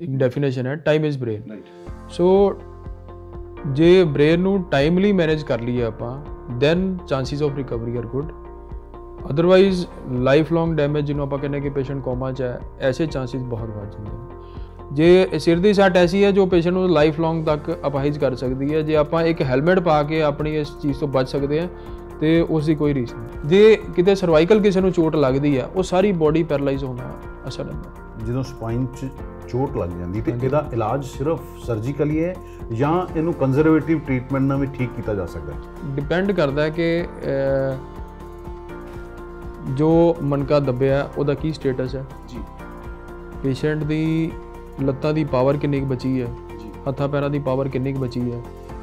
ਇੱਕ ਡੈਫੀਨੇਸ਼ਨ ਹੈ time is brain right so ਜੇ ਬ੍ਰੇਨ ਨੂੰ ਟਾਈਮਲੀ ਮੈਨੇਜ ਕਰ ਲਈਏ ਆਪਾਂ then chances of recovery are good otherwise life long damage ਜਿਹਨੂੰ ਆਪਾਂ ਕਹਿੰਦੇ ਕਿ ਪੇਸ਼ੈਂਟ ਕੋਮਾ 'ਚ ਹੈ ਐਸੇ ਚਾਂਸਸ ਬਹੁਤ ਵੱਧ ਜਾਂਦੇ ਨੇ। ਜੇ ਸਿਰ ਦੀ ਸੱਟ ਐਸੀ ਹੈ ਜੋ ਪੇਸ਼ੈਂਟ ਨੂੰ ਲਾਈਫ ਲੌਂਗ ਤੱਕ ਅਪਾਹਿਜ ਕਰ ਸਕਦੀ ਹੈ ਜੇ ਆਪਾਂ ਇੱਕ ਹੈਲਮਟ ਪਾ ਕੇ ਆਪਣੀ ਇਸ ਚੀਜ਼ ਤੋਂ ਬਚ ਸਕਦੇ ਹਾਂ ਤੇ ਉਸ ਦੀ ਕੋਈ ਰੀਸ ਨਹੀਂ। ਜੇ ਕਿਤੇ ਸਰਵਾਈਕਲ ਕਿਸੇ ਨੂੰ ਚੋਟ ਲੱਗਦੀ ਹੈ ਉਹ ਸਾਰੀ ਬੋਡੀ ਪੈਰਲਾਈਜ਼ ਹੋਣਾ ਅਸਰ ਹੁੰਦਾ। ਜਦੋਂ ਸਪਾਈਨ 'ਚ ਚੋਟ ਲੱਗ ਜਾਂਦੀ ਤੇ ਇਹਦਾ ਇਲਾਜ ਸਿਰਫ ਸਰਜੀਕਲੀ ਹੈ ਜਾਂ ਇਹਨੂੰ ਕੰਜ਼ਰਵੇਟਿਵ ਟ੍ਰੀਟਮੈਂਟ ਨਾਲ ਵੀ ਠੀਕ ਕੀਤਾ ਜਾ ਸਕਦਾ ਹੈ? ਡਿਪੈਂਡ ਕਰਦਾ ਹੈ ਕਿ ਜੋ ਮਨਕਾ ਦੱਬਿਆ ਉਹਦਾ ਕੀ ਸਟੇਟਸ ਹੈ? ਜੀ। ਪੇਸ਼ੈਂਟ ਦੀ ਲੱਤਾਂ ਦੀ ਪਾਵਰ ਕਿੰਨੀ ਕੁ ਬਚੀ ਹੈ? ਜੀ। ਹੱਥਾਂ ਪੈਰਾਂ ਦੀ ਪਾਵਰ ਕਿੰਨੀ ਕੁ ਬਚੀ ਹੈ?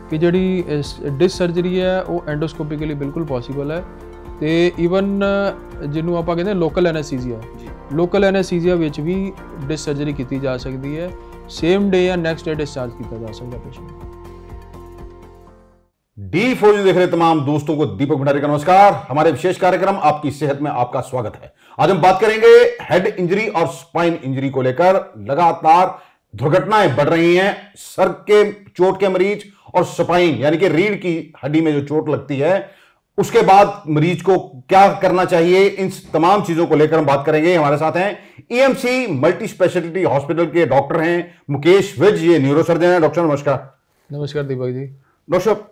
ਕਿ ਜਿਹੜੀ ਡਿਸ ਸਰਜਰੀ ਹੈ ਉਹ ਐਂਡੋਸਕੋਪਿਕਲੀ ਬਿਲਕੁਲ ਪੋਸੀਬਲ ਹੈ ਤੇ ਈਵਨ ਜਿਹਨੂੰ ਆਪਾਂ ਕਹਿੰਦੇ ਲੋਕਲ ਐਨੈਸਥੀਸੀਆ ਲੋਕਲ ਐਨੈਸਥੀਸੀਆ ਵਿੱਚ ਵੀ ਡਿਸ ਸਰਜਰੀ ਕੀਤੀ ਜਾ ਸਕਦੀ ਹੈ ਸੇਮ ਡੇ ਜਾਂ ਨੈਕਸਟ ਡੇ ਡਿਸਚਾਰਜ ਕੀਤਾ ਜਾ ਸਕਦਾ ਪੇਸ਼ੈਂਟ डी फौज देख रहे तमाम दोस्तों को दीपक भंडारी का नमस्कार हमारे विशेष कार्यक्रम आपकी सेहत में आपका स्वागत है आज हम बात करेंगे हेड इंजरी और स्पाइन इंजरी को लेकर लगातार दुर्घटनाएं बढ़ रही हैं सर के चोट के मरीज और स्पाइन यानी कि रीढ़ की हड्डी में जो चोट लगती है उसके बाद मरीज़ को क्या करना चाहिए? इन तमाम चीज़ों को लेकर हम बात करेंगे। हमारे साथ हैं ईएमसी मल्टी स्पेशलिटी हॉस्पिटल के डॉक्टर हैं मुकेश विज ये न्यूरोसर्जन है। डॉक्टर नमस्कार। नमस्कार दीपक जी। डॉक्टर साहब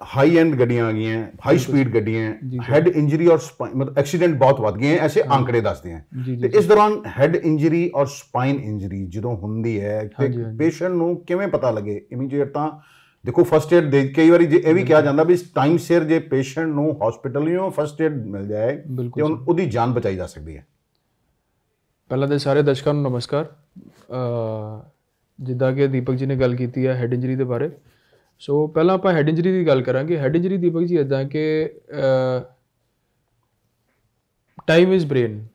हाई एंड गड्डियाँ आ गई हैं हाई स्पीड गड्डियाँ हैं। हेड इंजरी और मतलब एक्सीडेंट बहुत ਵੱਧ गए हैं ऐसे ਆંકੜੇ ਦੱਸਦੇ ਹਨ हैं। ਇਸ ਦੌਰਾਨ ਹੈਡ ਇੰਜਰੀ ਔਰ ਸਪਾਈਨ ਇੰਜਰੀ ਜਦੋਂ ਹੁੰਦੀ ਹੈ ਤੇ ਪੇਸ਼ੈਂਟ ਨੂੰ ਕਿਵੇਂ ਪਤਾ ਲੱਗੇ ਇਮੀਡੀਏਟ ਤਾਂ ਦੇਖੋ ਫਸਟ ਏਡ ਦੇ ਕਈ ਵਾਰੀ ਜੇ ਇਹ ਵੀ ਕਿਹਾ ਜਾਂਦਾ ਵੀ ਟਾਈਮ ਸਿਰ ਜੇ ਪੇਸ਼ੈਂਟ ਨੂੰ ਹਸਪੀਟਲ ਨੂੰ ਫਸਟ ਏਡ ਮਿਲ ਜਾਏ ਤੇ ਉਹਦੀ ਜਾਨ ਬਚਾਈ ਜਾ ਸਕਦੀ ਹੈ। ਪਹਿਲਾਂ ਤੇ ਸਾਰੇ ਦਰਸ਼ਕਾਂ ਨੂੰ ਨਮਸਕਾਰ। ਜਿੱਦਾਂ ਕਿ ਦੀਪਕ ਜੀ ਨੇ ਗੱਲ ਕੀਤੀ ਹੈ ਹੈਡ ਇੰਜਰੀ ਦੇ ਬਾਰੇ। ਸੋ ਪਹਿਲਾਂ ਆਪਾਂ ਹੈਡ ਇੰਜਰੀ ਦੀ ਗੱਲ ਕਰਾਂਗੇ। ਹੈਡ ਇੰਜਰੀ ਦੀਪਕ ਜੀ ਇਦਾਂ ਕਿ ਟਾਈਮ ਇਜ਼ ਬ੍ਰੇਨ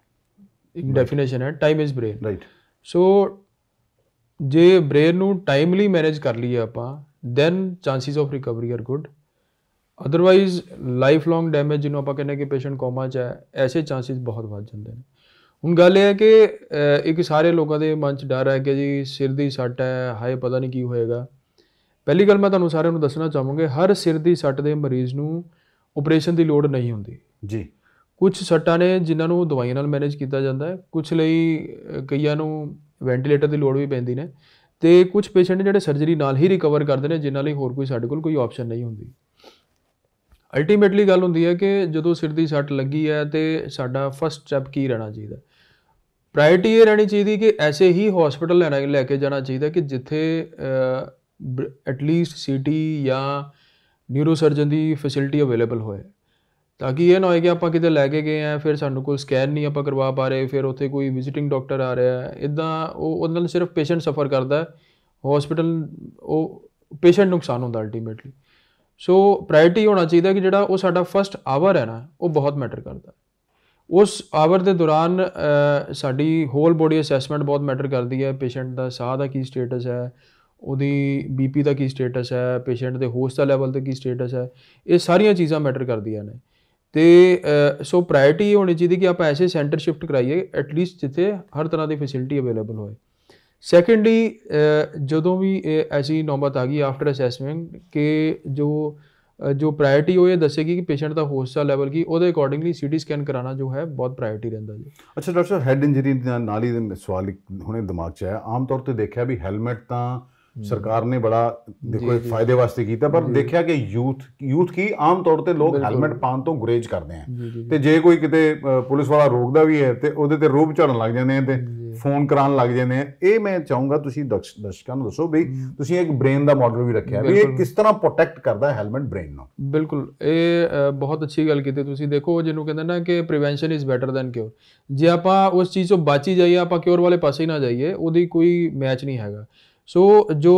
ਇੱਕ ਡੈਫੀਨੇਸ਼ਨ ਹੈ time is brain right so ਜੇ ਬ੍ਰੇਨ ਨੂੰ ਟਾਈਮਲੀ ਮੈਨੇਜ ਕਰ ਲਈਏ ਆਪਾਂ then chances of recovery are good otherwise life long damage ਜਿਹਨੂੰ ਆਪਾਂ ਕਹਿੰਦੇ ਕਿ ਪੇਸ਼ੈਂਟ ਕੋਮਾ 'ਚ ਹੈ ਐਸੇ ਚਾਂਸਸ ਬਹੁਤ ਵੱਧ ਜਾਂਦੇ ਨੇ। ਹੁਣ ਗੱਲ ਇਹ ਹੈ ਕਿ ਇੱਕ ਸਾਰੇ ਲੋਕਾਂ ਦੇ ਮਨ 'ਚ ਡਰ ਹੈ ਕਿ ਜੀ ਸਿਰ ਦੀ ਸੱਟ ਹੈ ਹਾਏ ਪਤਾ ਨਹੀਂ ਕੀ ਹੋਏਗਾ। ਪਹਿਲੀ ਗੱਲ ਮੈਂ ਤੁਹਾਨੂੰ ਸਾਰਿਆਂ ਨੂੰ ਦੱਸਣਾ ਚਾਹਾਂਗਾ ਹਰ ਸਿਰ ਦੀ ਸੱਟ ਦੇ ਮਰੀਜ਼ ਨੂੰ ਆਪਰੇਸ਼ਨ ਦੀ ਲੋੜ ਨਹੀਂ ਹੁੰਦੀ। ਜੀ। ਕੁਝ ਸੱਟਾਂ ਨੇ ਜਿਨ੍ਹਾਂ ਨੂੰ ਦਵਾਈਆਂ ਨਾਲ ਮੈਨੇਜ ਕੀਤਾ ਜਾਂਦਾ ਹੈ ਕੁਝ ਲਈ ਕਈਆਂ ਨੂੰ ਵੈਂਟੀਲੇਟਰ ਦੀ ਲੋੜ ਵੀ ਪੈਂਦੀ ਨੇ। ਤੇ ਕੁਝ ਪੇਸ਼ੈਂਟ ਜਿਹੜੇ ਸਰਜਰੀ ਨਾਲ ਹੀ ਰਿਕਵਰ ਕਰਦੇ ਨੇ, ਜਿਨ੍ਹਾਂ ਲਈ ਹੋਰ ਕੋਈ ਸਾਡੇ ਕੋਲ ਕੋਈ ਆਪਸ਼ਨ ਨਹੀਂ ਹੁੰਦੀ। ਅਲਟੀਮੇਟਲੀ ਗੱਲ ਹੁੰਦੀ ਹੈ ਕਿ ਜਦੋਂ ਸਿਰ ਦੀ ਸੱਟ ਲੱਗੀ ਹੈ ਤੇ ਸਾਡਾ ਫਸਟ ਸਟੈਪ ਕੀ ਰਹਿਣਾ ਚਾਹੀਦਾ ਪ੍ਰਾਇੋਰਟੀ ਇਹ ਰਹਿਣੀ ਚਾਹੀਦੀ ਕਿ ਐਸੇ ਹੀ ਹਸਪੀਟਲ ਲੈਣਾ, ਲੈ ਕੇ ਜਾਣਾ ਚਾਹੀਦਾ ਕਿ ਜਿੱਥੇ ਐਟਲੀਸਟ ਸੀਟੀ ਜਾਂ ਨਿਊਰੋ ਸਰਜਨ ਦੀ ਫੈਸਿਲਿਟੀ ਅਵੇਲੇਬਲ ਹੋਏ। ਤਾਂ ਕਿ ਇਹ ਨਾ ਹੋਏ ਕਿ ਆਪਾਂ ਕਿਤੇ ਲੈ ਕੇ ਗਏ ਆ, ਫਿਰ ਸਾਨੂੰ ਕੋਲ ਸਕੈਨ ਨਹੀਂ ਆਪਾਂ ਕਰਵਾ ਪਾ ਰਹੇ, ਫਿਰ ਉੱਥੇ ਕੋਈ ਵਿਜ਼ਿਟਿੰਗ ਡਾਕਟਰ ਆ ਰਿਹਾ ਹੈ। ਇਦਾਂ ਉਹ ਉਹਦੇ ਨਾਲ ਸਿਰਫ ਪੇਸ਼ੈਂਟ ਸਫਰ ਕਰਦਾ ਹੈ। ਹਸਪੀਟਲ ਉਹ ਪੇਸ਼ੈਂਟ ਨੁਕਸਾਨ ਹੁੰਦਾ ਅਲਟੀਮੇਟਲੀ ਸੋ ਪ੍ਰਾਇੋਰਟੀ ਹੋਣਾ ਚਾਹੀਦਾ ਕਿ ਜਿਹੜਾ ਉਹ ਸਾਡਾ ਫਸਟ ਆਵਰ ਹੈ ਨਾ, ਉਹ ਬਹੁਤ ਮੈਟਰ ਕਰਦਾ ਉਸ ਆਵਰ ਦੇ ਦੌਰਾਨ ਸਾਡੀ ਹੋਲ ਬੋਡੀ ਅਸੈਸਮੈਂਟ ਬਹੁਤ ਮੈਟਰ ਕਰਦੀ ਹੈ। ਪੇਸ਼ੈਂਟ ਦਾ ਸਾਹ ਦਾ ਕੀ ਸਟੇਟਸ ਹੈ, ਉਹਦੀ ਬੀਪੀ ਦਾ ਕੀ ਸਟੇਟਸ ਹੈ ਪੇਸ਼ੈਂਟ ਦੇ ਹੋਸ਼ ਦਾ ਲੈਵਲ ਤੇ ਕੀ ਸਟੇਟਸ ਹੈ, ਇਹ ਸਾਰੀਆਂ ਚੀਜ਼ਾਂ ਮੈਟਰ ਕਰਦੀਆਂ ਨੇ। ਤੇ ਅ, ਸੋ ਪ੍ਰਾਇੋਰਟੀ ਹੋਣੀ ਚਾਹੀਦੀ ਕਿ ਆਪਾਂ ਐਸੇ ਸੈਂਟਰ ਸ਼ਿਫਟ ਕਰਾਈਏ ਐਟਲੀਸਟ ਜਿੱਥੇ ਹਰ ਤਰ੍ਹਾਂ ਦੀ ਫੈਸਿਲਿਟੀ ਅਵੇਲੇਬਲ ਹੋਏ। ਸੈਕੰਡਲੀ ਜਦੋਂ ਵੀ ਐਸੀ ਨੌਬਤ ਆ ਗਈ ਆਫਟਰ ਅਸੈਸਮੈਂਟ ਕਿ ਜੋ ਜੋ ਪ੍ਰਾਇੋਰਟੀ ਉਹ ਇਹ ਦੱਸੇਗੀ ਕਿ ਪੇਸ਼ੈਂਟ ਦਾ ਹੋਸਟਾ ਲੈਵਲ ਕੀ ਉਹਦੇ ਅਕੋਰਡਿੰਗਲੀ ਸੀਟੀ ਸਕੈਨ ਕਰਾਉਣਾ ਜੋ ਹੈ ਬਹੁਤ ਪ੍ਰਾਇੋਰਟੀ ਰਹਿੰਦਾ ਜੀ। ਅੱਛਾ ਡਾਕਟਰ ਸਾਹਿਬ ਹੈਡ ਇੰਜਰੀ ਦੇ ਨਾਲ ਹੀ ਸਵਾਲ ਇੱਕ ਹੁਣੇ ਦਿਮਾਗ 'ਚ ਆਇਆ। ਆਮ ਤੌਰ ਤੇ ਦੇਖਿਆ ਵੀ ਹੈਲਮਟ ਤਾਂ ਸਰਕਾਰ ਨੇ ਬੜਾ ਦੇਖੋ ਇੱਕ ਫਾਇਦੇ ਵਾਸਤੇ ਕੀਤਾ ਪਰ ਦੇਖਿਆ ਕਿ ਯੂਥ ਯੂਥ ਕੀ ਆਮ ਤੌਰ ਤੇ ਲੋਕ ਹੈਲਮਟ ਪਾਉਣ ਤੋਂ ਗੁਰੇਜ਼ ਕਰਦੇ ਆ। ਤੇ ਜੇ ਕੋਈ ਕਿਤੇ ਪੁਲਿਸ ਵਾਲਾ ਰੋਕਦਾ ਵੀ ਹੈ ਤੇ ਉਹਦੇ ਤੇ ਰੋਬ ਝੜਨ ਲੱਗ ਜਾਂਦੇ ਆ ਤੇ ਫੋਨ ਕਰਾਉਣ ਲੱਗ ਜਾਂਦੇ ਆ। ਇਹ ਮੈਂ ਚਾਹੂੰਗਾ ਤੁਸੀਂ ਦਰਸ਼- ਦਰਸ਼ਕਾਂ ਨੂੰ ਦੱਸੋ ਵੀ ਤੁਸੀਂ ਇੱਕ ਬ੍ਰੇਨ ਦਾ ਮਾਡਲ ਵੀ ਰੱਖਿਆ ਵੀ ਇਹ ਕਿਸ ਤਰ੍ਹਾਂ ਪ੍ਰੋਟੈਕਟ ਕਰਦਾ ਹੈ ਹੈਲਮਟ ਬ੍ਰੇਨ ਨੂੰ? ਬਿਲਕੁਲ। ਇਹ ਬਹੁਤ ਅੱਛੀ ਗੱਲ ਕੀਤੀ ਤੁਸੀਂ। ਦੇਖੋ ਜਿਹਨੂੰ ਕਹਿੰਦੇ ਨਾ ਕਿ prevention is better than cure ਜੇ ਆਪਾਂ ਉਸ ਚੀਜ਼ ਤੋਂ ਬਚ ਜਾਈਏ ਆਪਾਂ ਕਿਉਰ ਵਾਲੇ ਪਾਸੇ ਹੀ ਨਾ ਜਾਈਏ ਉਹਦੀ ਕੋਈ ਮੈਚ ਨਹੀਂ ਹੈਗਾ। ਸੋ ਜੋ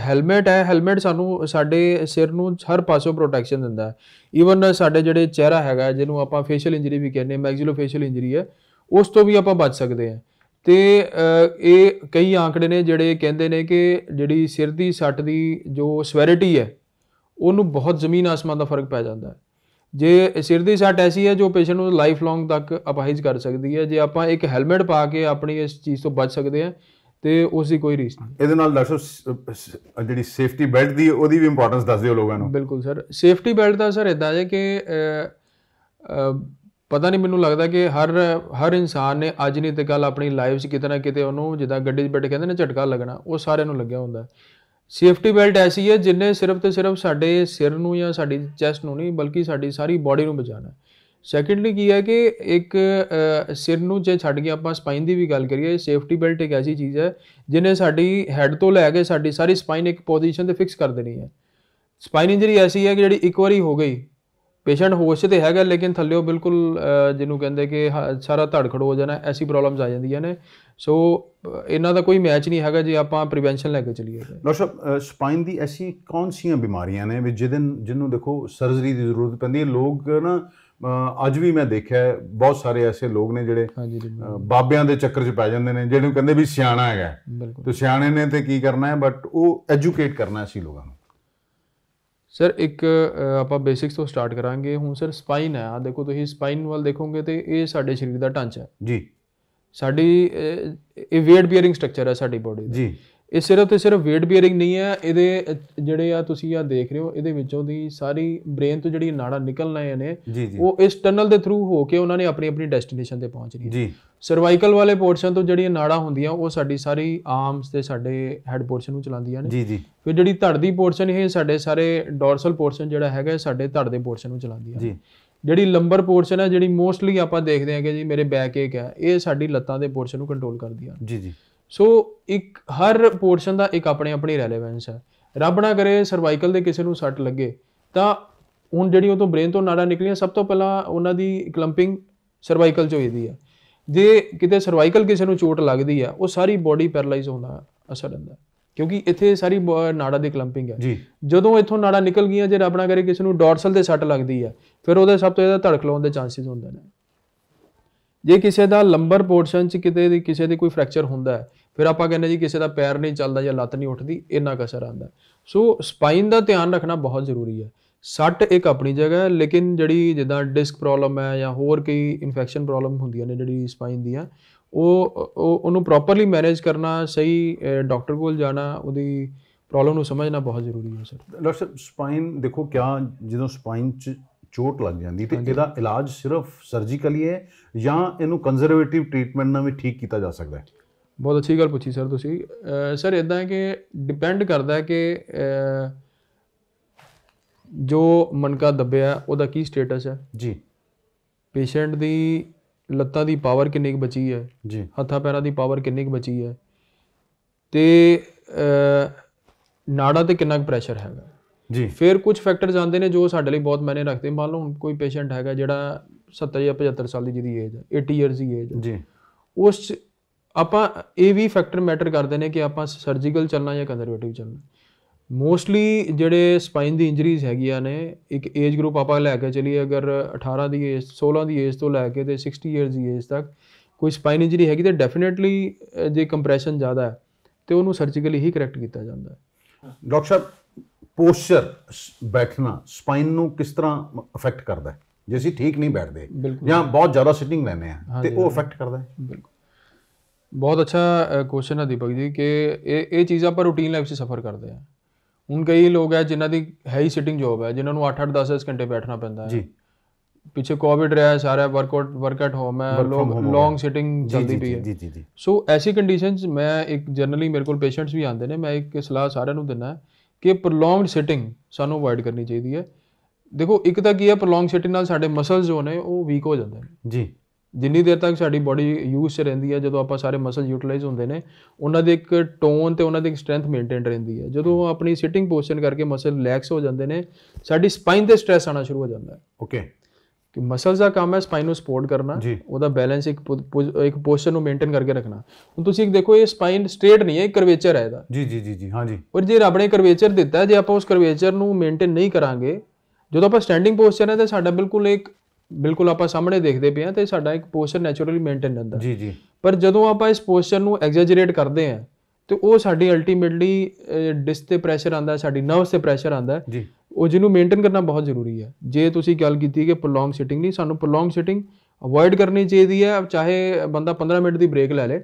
ਹੈਲਮਟ ਹੈ ਹੈਲਮਟ ਸਾਨੂੰ ਸਾਡੇ ਸਿਰ ਨੂੰ ਹਰ ਪਾਸੋਂ ਪ੍ਰੋਟੈਕਸ਼ਨ ਦਿੰਦਾ ਹੈ। ਈਵਨ ਸਾਡੇ ਜਿਹੜੇ ਚਿਹਰਾ ਹੈਗਾ, ਜਿਹਨੂੰ ਆਪਾਂ ਫੇਸ਼ੀਅਲ ਇੰਜਰੀ ਵੀ ਕਹਿੰਦੇ ਮੈਗਜ਼ੀਲੋ ਫੇਸ਼ੀਅਲ ਇੰਜਰੀ ਹੈ, ਉਸ ਤੋਂ ਵੀ ਆਪਾਂ ਬਚ ਸਕਦੇ ਹਾਂ। ਤੇ ਇਹ ਕਈ ਆંકੜੇ ਨੇ ਜਿਹੜੇ ਕਹਿੰਦੇ ਨੇ ਕਿ ਜਿਹੜੀ ਸਿਰ ਦੀ, ਸੱਟ ਦੀ ਜੋ ਸਵੈਰਿਟੀ ਹੈ, ਉਹਨੂੰ ਬਹੁਤ ਜ਼ਮੀਨ ਆਸਮਾਨ ਦਾ ਫ਼ਰਕ ਪੈ ਜਾਂਦਾ ਹੈ। ਜੇ ਸਿਰ ਦੀ ਸੱਟ ਐਸੀ ਹੈ ਜੋ ਪੇਸ਼ੈਂਟ ਨੂੰ ਲਾਈਫ ਲੌਂਗ ਤੱਕ ਅਪਾਹਿਜ ਕਰ ਸਕਦੀ ਹੈ, ਜੇ ਆਪਾਂ ਇੱਕ ਹੈਲਮਟ ਪਾ ਕੇ ਆਪਣੀ ਇਸ ਚੀਜ਼ ਤੋਂ ਬਚ ਸਕਦੇ ਹਾਂ ਤੇ ਉਸ ਦੀ ਕੋਈ ਰੀਸ ਨਹੀਂ। ਇਹਦੇ ਨਾਲ ਡਾਕਟਰ ਸਾਹਿਬ ਸ- ਸ- ਜਿਹੜੀ ਸੇਫਟੀ ਬੈਲਟ ਦੀ ਉਹਦੀ ਵੀ ਇੰਪੋਰਟੈਂਸ ਦੱਸ ਦਿਓ ਲੋਕਾਂ ਨੂੰ। ਬਿਲਕੁਲ ਸਰ। ਸੇਫਟੀ ਬੈਲਟ ਦਾ ਸਰ ਇਦਾਂ ਹੈ ਕਿ ਪਤਾ ਨਹੀਂ ਮੈਨੂੰ ਲੱਗਦਾ ਕਿ ਹਰ ਹਰ ਇਨਸਾਨ ਨੇ ਅੱਜ ਨਹੀਂ ਤੇ ਕੱਲ ਆਪਣੀ ਲਾਈਫ 'ਚ ਕਿਤੇ ਨਾ ਕਿਤੇ ਉਹਨੂੰ ਜਿੱਦਾਂ ਗੱਡੀ 'ਚ ਬੈਠੇ ਕਹਿੰਦੇ ਨੇ ਝਟਕਾ ਲੱਗਣਾ ਉਹ ਸਾਰਿਆਂ ਨੂੰ ਲੱਗਿਆ ਹੁੰਦਾ। ਸੇਫਟੀ ਬੈਲਟ ਐਸੀ ਹੈ ਜਿੰਨੇ ਸਿਰਫ ਤੇ ਸਿਰਫ ਸਾਡੇ ਸਿਰ ਨੂੰ ਜਾਂ ਸਾਡੀ ਚੈਸਟ ਨੂੰ ਨਹੀਂ ਬਲਕਿ ਸਾਡੀ ਸਾਰੀ ਬਾਡੀ ਨੂੰ ਬਚਾਉਣਾ ਸੈਕੰਡਲੀ ਕੀ ਹੈ ਕਿ ਇੱਕ ਸਿਰ ਨੂੰ ਜੇ ਛੱਡ ਕੇ ਆਪਾਂ ਸਪਾਈਨ ਦੀ ਵੀ ਗੱਲ ਕਰੀਏ ਸੇਫਟੀ ਬੈਲਟ ਇੱਕ ਐਸੀ ਚੀਜ਼ ਹੈ, ਜਿਹਨੇ ਸਾਡੀ ਹੈੱਡ ਤੋਂ ਲੈ ਕੇ ਸਾਡੀ ਸਾਰੀ ਸਪਾਈਨ ਇੱਕ ਪੋਜੀਸ਼ਨ ਤੇ ਫਿਕਸ ਕਰ ਦੇਣੀ ਹੈ। ਸਪਾਈਨ ਇੰਜਰੀ ਐਸੀ ਹੈ ਕਿ ਜਿਹੜੀ ਇੱਕ ਵਾਰੀ ਹੋ ਗਈ ਪੇਸ਼ੈਂਟ ਹੋਸ਼ 'ਚ ਤੇ ਹੈਗਾ, ਲੇਕਿਨ ਥੱਲਿਓ ਬਿਲਕੁਲ ਜਿਹਨੂੰ ਕਹਿੰਦੇ ਕਿ ਹ- ਸਾਰਾ ਧੜਖੜ ਹੋ ਜਾਣਾ, ਐਸੀ ਪ੍ਰੋਬਲਮਸ ਆ ਜਾਂਦੀਆਂ ਨੇ। ਸੋ ਇਹਨਾਂ ਦਾ ਕੋਈ ਮੈਚ ਨਹੀਂ ਹੈਗਾ ਜੇ ਆਪਾਂ ਪ੍ਰੀਵੈਂਸ਼ਨ ਲੈ ਕੇ ਚੱਲੀਏ। ਡਾਕਟਰ ਸਾਹਿਬ ਸਪਾਈਨ ਦੀ ਐਸੀ ਕੌਣ ਸੀਆਂ ਬਿਮਾਰੀਆਂ ਨੇ ਵੀ ਜਿਹਦੇ, ਜਿਹਨੂੰ ਦੇਖੋ ਸਰਜਰੀ ਦੀ ਜ਼ਰੂਰਤ ਪੈਂਦੀ ਹੈ? ਲੋਕ ਨਾ ਅੱਜ ਵੀ ਮੈਂ ਦੇਖਿਆ ਬਹੁਤ ਸਾਰੇ ਐਸੇ ਲੋਕ ਨੇ ਜਿਹੜੇ ਬਾਬਿਆਂ ਦੇ ਚੱਕਰ 'ਚ ਪੈ ਜਾਂਦੇ ਨੇ ਜਿਹਨੂੰ ਕਹਿੰਦੇ ਵੀ ਸਿਆਣਾ ਹੈਗਾ ਤੇ ਸਿਆਣੇ ਨੇ ਤੇ ਕੀ ਕਰਨਾ ਹੈ ਬਟ ਉਹ ਐਜੂਕੇਟ ਕਰਨਾ ਸੀ ਲੋਕਾਂ ਨੂੰ। ਸਰ ਇੱਕ ਆਪਾਂ ਬੇਸਿਕਸ ਤੋਂ ਸਟਾਰਟ ਕਰਾਂਗੇ। ਹੁਣ ਸਰ ਸਪਾਈਨ ਹੈ। ਆ ਦੇਖੋ ਤੁਸੀਂ ਸਪਾਈਨ ਵੱਲ ਦੇਖੋਗੇ ਤੇ ਇਹ ਸਾਡੇ ਸਰੀਰ ਦਾ ਢਾਂਚਾ ਹੈ। ਜੀ। ਸਾਡੀ ਇਹ weight bearing ਸਟਰਕਚਰ ਹੈ ਸਾਡੀ ਬੋਡੀ ਦਾ। ਜੀ। ਇਹ ਸਿਰਫ ਤੇ ਸਿਰਫ weight bearing ਨਹੀਂ ਹੈ ਇਹਦੇ ਜਿਹੜੇ ਆ ਤੁਸੀਂ ਆ ਦੇਖ ਰਹੇ ਹੋ ਇਹਦੇ ਵਿੱਚੋਂ ਦੀ ਸਾਰੀ ਬ੍ਰੇਨ ਤੋਂ ਜਿਹੜੀ ਨਾੜਾਂ ਨਿਕਲ ਰਹੀਆਂ ਨੇ ਉਹ ਇਸ ਟਨਲ ਦੇ ਥਰੂ ਹੋ ਕੇ ਉਹਨਾਂ ਨੇ ਆਪਣੀ ਆਪਣੀ ਡੈਸਟੀਨੇਸ਼ਨ ਤੇ ਪਹੁੰਚਣੀ ਹੈ ਜੀ। ਸਰਵਾਈਕਲ ਵਾਲੇ ਪੋਰਸ਼ਨ ਤੋਂ ਜਿਹੜੀਆਂ ਨਾੜਾਂ ਹੁੰਦੀਆਂ ਉਹ ਸਾਡੀ ਸਾਰੀ ਆਰਮਸ ਤੇ ਸਾਡੇ ਹੈਡ ਪੋਰਸ਼ਨ ਨੂੰ ਚਲਾਉਂਦੀਆਂ ਨੇ। ਜੀ ਜੀ। ਫਿਰ ਜਿਹੜੀ ਧੜ ਦੀ ਪੋਰਸ਼ਨ ਇਹ ਸਾਡੇ ਸਾਰੇ ਡੋਰਸਲ ਪੋਰਸ਼ਨ ਜਿਹੜਾ ਹੈਗਾ ਸਾਡੇ ਧੜ ਦੇ ਪੋਰਸ਼ਨ ਨੂੰ ਚਲਾਉਂਦੀ ਹੈ ਜੀ। ਜਿਹੜੀ ਲੰਬਰ ਪੋਰਸ਼ਨ ਹੈ ਜਿਹੜੀ ਮੋਸਟਲੀ ਆਪਾਂ ਦੇਖਦੇ ਹਾਂ ਕਿ ਜੀ ਮੇਰੇ ਬੈਕ ਏਕ ਹੈ ਇਹ ਸਾਡੀ ਲੱਤਾਂ ਦੇ ਪੋਰਸ਼ਨ ਨੂੰ ਕੰਟਰੋਲ ਕਰਦੀ ਆ ਜੀ ਜੀ। ਸੋ ਇੱਕ ਹਰ ਪੋਰਸ਼ਨ ਦਾ ਇੱਕ ਆਪਣੇ ਆਪਣੀ ਰੈਲੇਵੈਂਸ ਹੈ। ਰੱਬ ਨਾ ਕਰੇ ਸਰਵਾਈਕਲ ਦੇ ਕਿਸੇ ਨੂੰ ਸੱਟ ਲੱਗੇ ਤਾਂ ਹੁਣ ਜਿਹੜੀ ਉਹ ਤੋਂ ਬ੍ਰੇਨ ਤੋਂ ਨਾੜਾਂ ਨਿਕਲੀਆਂ ਸਭ ਤੋਂ ਪਹਿਲਾਂ ਉਹਨਾਂ ਦੀ ਕਲੰਪਿੰਗ ਸਰਵਾਈਕਲ ਚ ਹੋਈਦੀ ਹੈ। ਜੇ ਕਿਤੇ ਸਰਵਾਈਕਲ ਕਿਸੇ ਨੂੰ ਚੋਟ ਲੱਗਦੀ ਹੈ ਉਹ ਸਾਰੀ ਬਾਡੀ ਪੈਰਲਾਈਜ਼ ਹੋਣਾ ਅਸਰ ਹੁੰਦਾ। ਕਿਉਂਕਿ ਇੱਥੇ ਸਾਰੀ ਨਾੜਾਂ ਦੀ ਕਲੰਪਿੰਗ ਹੈ। ਜਦੋਂ ਇੱਥੋਂ ਨਾੜਾਂ ਨਿਕਲ ਗਈਆਂ ਜੇ ਰੱਬ ਨਾ ਕਰੇ ਕਿਸੇ ਨੂੰ ਡੋਰਸਲ ਤੇ ਸੱਟ ਲੱਗਦੀ ਹੈ ਫਿਰ ਉਹਦੇ ਸਭ ਤੋਂ ਜ਼ਿਆਦਾ ਧੜਕ ਲਾਉਣ ਦੇ ਚਾਂਸਸ ਹੁੰਦੇ ਨੇ। ਜੇ ਕਿਸੇ ਦਾ ਲੰਬਰ ਪੋਰਸ਼ਨ 'ਚ ਕਿਤੇ ਦੀ ਕਿਸੇ ਦੀ ਕੋਈ ਫ੍ਰੈਕਚਰ ਹੁੰਦਾ ਹੈ ਫਿਰ ਆਪਾਂ ਕਹਿੰਦੇ ਜੀ ਕਿਸੇ ਦਾ ਪੈਰ ਨਹੀਂ ਚੱਲਦਾ ਜਾਂ ਲੱਤ ਨਹੀਂ ਉੱਠਦੀ ਇੰਨਾ ਕੁ ਅਸਰ ਆਉਂਦਾ। ਸੋ ਸਪਾਈਨ ਦਾ ਧਿਆਨ ਰੱਖਣਾ ਬਹੁਤ ਜ਼ਰੂਰੀ ਹੈ। ਸੱਟ ਇੱਕ ਆਪਣੀ ਜਗ੍ਹਾ ਹੈ ਲੇਕਿਨ ਜਿਹੜੀ ਜਿੱਦਾਂ ਡਿਸਕ ਪ੍ਰੋਬਲਮ ਹੈ ਜਾਂ ਹੋਰ ਕਈ ਇਨਫੈਕਸ਼ਨ ਪ੍ਰੋਬਲਮ ਹੁੰਦੀਆਂ ਨੇ ਜਿਹੜੀ ਸਪਾਈਨ ਦੀਆਂ ਉਹ ਉਹ- ਉਹਨੂੰ ਪ੍ਰੋਪਰਲੀ ਮੈਨੇਜ ਕਰਨਾ ਸਹੀ ਡਾਕਟਰ ਕੋਲ ਜਾਣਾ ਉਹਦੀ ਪ੍ਰੋਬਲਮ ਨੂੰ ਸਮਝਣਾ ਬਹੁਤ ਜ਼ਰੂਰੀ ਹੈ ਸਰ। ਡਾਕਟਰ ਸਾਹਿਬ ਸਪਾਈਨ ਦੇਖੋ ਕਿਆ ਜਦੋਂ ਸਪਾਈਨ 'ਚ ਚੋਟ ਲੱਗ ਜਾਂਦੀ ਤੇ ਇਹਦਾ ਇਲਾਜ ਸਿਰਫ ਸਰਜੀਕਲੀ ਹੈ ਜਾਂ ਇਹਨੂੰ ਕੰਜ਼ਰਵੇਟਿਵ ਟ੍ਰੀਟਮੈਂਟ ਨਾਲ ਵੀ ਠੀਕ ਕੀਤਾ ਜਾ ਸਕਦਾ ਹੈ? ਬਹੁਤ ਅੱਛੀ ਗੱਲ ਪੁੱਛੀ ਸਰ ਤੁਸੀਂ। ਸਰ ਇਦਾਂ ਹੈ ਕਿ ਡਿਪੈਂਡ ਕਰਦਾ ਹੈ ਕਿ ਜੋ ਮਨਕਾ ਦੱਬਿਆ ਉਹਦਾ ਕੀ ਸਟੇਟਸ ਹੈ? ਜੀ। ਪੇਸ਼ੈਂਟ ਦੀ ਲੱਤਾਂ ਦੀ ਪਾਵਰ ਕਿੰਨੀ ਕੁ ਬਚੀ ਹੈ? ਜੀ। ਹੱਥਾਂ ਪੈਰਾਂ ਦੀ ਪਾਵਰ ਕਿੰਨੀ ਕੁ ਬਚੀ ਹੈ? ਤੇ ਨਾੜਾਂ ਤੇ ਕਿੰਨਾ ਕੁ ਪ੍ਰੈਸ਼ਰ ਹੈਗਾ? ਜੀ। ਫਿਰ ਕੁਝ ਫੈਕਟਰਸ ਆਉਂਦੇ ਨੇ ਜੋ ਸਾਡੇ ਲਈ ਬਹੁਤ ਮਾਇਨੇ ਰੱਖਦੇ। ਮੰਨ ਲਓ ਕੋਈ ਪੇਸ਼ੈਂਟ ਹੈਗਾ ਜਿਹੜਾ 70 ਜਾਂ 75 ਸਾਲ ਦੀ ਜਿਹਦੀ ਏਜ ਹੈ 80 ਇਅਰਸ ਦੀ ਏਜ ਹੈ। ਜੀ। ਉਸ ਆਪਾਂ ਇਹ ਵੀ ਫੈਕਟਰ ਮੈਟਰ ਕਰਦੇ ਨੇ ਕਿ ਆਪਾਂ ਸਰਜੀਕਲ ਚੱਲਣਾ ਜਾਂ ਕੰਜ਼ਰਵੇਟਿਵ ਚੱਲਣਾ। ਮੋਸਟਲੀ ਜਿਹੜੇ ਸਪਾਈਨ ਦੀ ਇੰਜਰੀਜ਼ ਹੈਗੀਆਂ ਨੇ ਇੱਕ ਏਜ ਗਰੁੱਪ ਆਪਾਂ ਲੈ ਕੇ ਚੱਲੀਏ ਅਗਰ 18 ਦੀ ਏਜ 16 ਦੀ ਏਜ ਤੋਂ ਲੈ ਕੇ ਤੇ 60 ਇਅਰਸ ਦੀ ਏਜ ਤੱਕ ਕੋਈ ਸਪਾਈਨ ਇੰਜਰੀ ਹੈਗੀ ਤੇ ਡੈਫੀਨਿਟਲੀ ਜੇ ਕੰਪਰੈਸ਼ਨ ਜ਼ਿਆਦਾ ਹੈ ਤੇ ਉਹਨੂੰ ਸਰਜੀਕਲੀ ਹੀ ਕਰੈਕਟ ਕੀਤਾ ਜਾਂਦਾ ਹੈ। ਡਾਕਟਰ ਸਾਹਿਬ ਪੋਸਚਰ ਬੈਠਣਾ ਸਪਾਈਨ ਨੂੰ ਕਿਸ ਤਰ੍ਹਾਂ ਅਫੈਕਟ ਕਰਦਾ ਹੈ? ਜੇ ਅਸੀਂ ਠੀਕ ਨਹੀਂ ਬੈਠਦੇ ਜਾਂ ਬਹੁਤ ਜ਼ਿਆਦਾ ਸਿਟਿੰਗ ਲੈਂਦੇ ਆ ਤੇ ਉਹ ਅਫੈਕਟ ਕਰਦਾ ਹੈ? ਬਿਲਕੁਲ। ਬਹੁਤ ਅੱਛਾ ਕੁਐਸਚਨ ਹੈ ਦੀਪਕ ਜੀ ਕਿ ਇਹ ਇਹ ਚੀਜ਼ਾਂ ਆਪਾਂ ਰੂਟੀਨ ਲਾਈਫ 'ਚ ਸਫਰ ਕਰਦੇ ਆ। ਹੁਣ ਕਈ ਲੋਕ ਹੈ ਜਿਨ੍ਹਾਂ ਦੀ ਹੈ ਹੀ ਸਿਟਿੰਗ ਜੌਬ ਹੈ ਜਿਨ੍ਹਾਂ ਨੂੰ 8-8 10-10 ਘੰਟੇ ਬੈਠਣਾ ਪੈਂਦਾ ਹੈ ਜੀ। ਪਿੱਛੇ ਕੋਵਿਡ ਰਿਹਾ ਸਾਰਾ ਵਰਕਆਊਟ ਵਰਕ ਐਟ ਹੋਮ ਹੈ ਲੋਕ ਲੌਂਗ ਸਿਟਿੰਗ ਚੱਲਦੀ ਪਈ ਹੈ ਜੀ ਜੀ ਜੀ। ਸੋ ਐਸੀ ਕੰਡੀਸ਼ਨਸ ਮੈਂ ਇੱਕ ਜਨਰਲੀ ਮੇਰੇ ਕੋਲ ਪੇਸ਼ੈਂਟਸ ਵੀ ਆਉਂਦੇ ਨੇ ਮੈਂ ਇੱਕ ਸਲਾਹ ਸਾਰਿਆਂ ਨੂੰ ਦਿੰਦਾ ਕਿ ਪ੍ਰੋਲੋਂਗਡ ਸਿਟਿੰਗ ਸਾਨੂੰ ਅਵੋਇਡ ਕਰਨੀ ਚਾਹੀਦੀ ਹੈ ਦੇਖੋ ਇੱਕ ਤਾਂ ਕੀ ਹੈ ਪ੍ਰੋਲੋਂਗ ਸਿਟਿੰਗ ਨਾਲ ਸਾਡੇ ਮਸਲਸ ਜੋ ਨੇ ਉਹ ਵੀਕ ਹੋ ਜਾਂਦੇ ਨੇ। ਜੀ। ਜਿੰਨੀ ਦੇਰ ਤੱਕ ਸਾਡੀ ਬਾਡੀ ਯੂਜ਼ 'ਚ ਰਹਿੰਦੀ ਹੈ ਜਦੋਂ ਆਪਾਂ ਸਾਰੇ ਮਸਲ ਯੂਟਿਲਾਈਜ਼ ਹੁੰਦੇ ਨੇ ਉਹਨਾਂ ਦੇ ਇੱਕ ਟੋਨ ਤੇ ਉਹਨਾਂ ਦੀ ਇੱਕ ਸਟਰੈਂਥ ਮੇਨਟੇਨ ਰਹਿੰਦੀ ਹੈ। ਜਦੋਂ ਆਪਣੀ ਸਿਟਿੰਗ ਪੋਜੀਸ਼ਨ ਕਰਕੇ ਮਸਲ ਰਿਲੈਕਸ ਹੋ ਜਾਂਦੇ ਨੇ ਸਾਡੀ ਸਪਾਈਨ ਤੇ ਸਟ੍ਰੈਸ ਆਣਾ ਸ਼ੁਰੂ ਹੋ ਜਾਂਦਾ ਹੈ। ਓਕੇ ਕਿ ਮਸਲਸ ਦਾ ਕੰਮ ਹੈ ਸਪਾਈਨ ਨੂੰ ਸਪੋਰਟ ਕਰਨਾ। ਉਹਦਾ ਬੈਲੈਂਸ ਇੱਕ ਇੱਕ ਪੋਜੀਸ਼ਨ ਨੂੰ ਮੇਨਟੇਨ ਕਰਕੇ ਰੱਖਣਾ। ਹੁਣ ਤੁਸੀਂ ਇੱਕ ਦੇਖੋ ਇਹ ਸਪਾਈਨ ਸਟ੍ਰੇਟ ਨਹੀਂ ਹੈ ਇਹ ਕਰਵੇਚਰ ਹੈ ਇਹਦਾ। ਜੀ ਜੀ ਜੀ ਜੀ ਹਾਂ ਜੀ। ਔਰ ਜੇ ਰੱਬ ਨੇ ਕਰਵੇਚਰ ਦਿੱਤਾ ਜੇ ਆਪਾਂ ਉਸ ਕਰਵੇਚਰ ਨੂੰ ਮੇਨਟੇਨ ਨਹੀਂ ਕਰਾਂਗੇ ਜਦੋਂ ਆਪਾਂ ਸਟੈਂਡਿੰਗ ਪੋਸਚਰ ਹੈ ਤਾਂ ਸਾਡਾ ਬਿਲਕੁਲ ਇੱਕ ਬਿਲਕੁਲ ਆਪਾਂ ਸਾਹਮਣੇ ਦੇਖਦੇ ਪਏ ਹਾਂ ਤੇ ਸਾਡਾ ਇੱਕ ਪੋਸਚਰ ਨੈਚੁਰਲੀ ਮੇਨਟੇਨ ਰਹਿੰਦਾ ਜੀ ਜੀ। ਪਰ ਜਦੋਂ ਆਪਾਂ ਇਸ ਪੋਸਚਰ ਨੂੰ ਐਗਜ਼ੈਜਰੇਟ ਕਰਦੇ ਹਾਂ ਤੇ ਉਹ ਸਾਡੀ ਅਲਟੀਮੇਟਲੀ ਡਿਸਕ ਤੇ ਪ੍ਰੈਸ਼ਰ ਆਂਦਾ ਸਾਡੀ ਨਰਵਸ ਤੇ ਪ੍ਰੈਸ਼ਰ ਆਂਦਾ ਜੀ। ਉਹ ਜਿਹਨੂੰ ਮੇਨਟੇਨ ਕਰਨਾ ਬਹੁਤ ਜ਼ਰੂਰੀ ਹੈ। ਜੇ ਤੁਸੀਂ ਗੱਲ ਕੀਤੀ ਕਿ ਪ੍ਰੋਲੋਂਗ ਸਿਟਿੰਗ ਨਹੀਂ ਸਾਨੂੰ ਪ੍ਰੋਲੋਂਗ ਸਿਟਿੰਗ ਅਵੋਇਡ ਕਰਨੀ ਚਾਹੀਦੀ ਹੈ ਚਾਹੇ ਬੰਦਾ 15 ਮਿੰਟ ਦੀ ਬ੍ਰੇਕ ਲੈ ਲੇ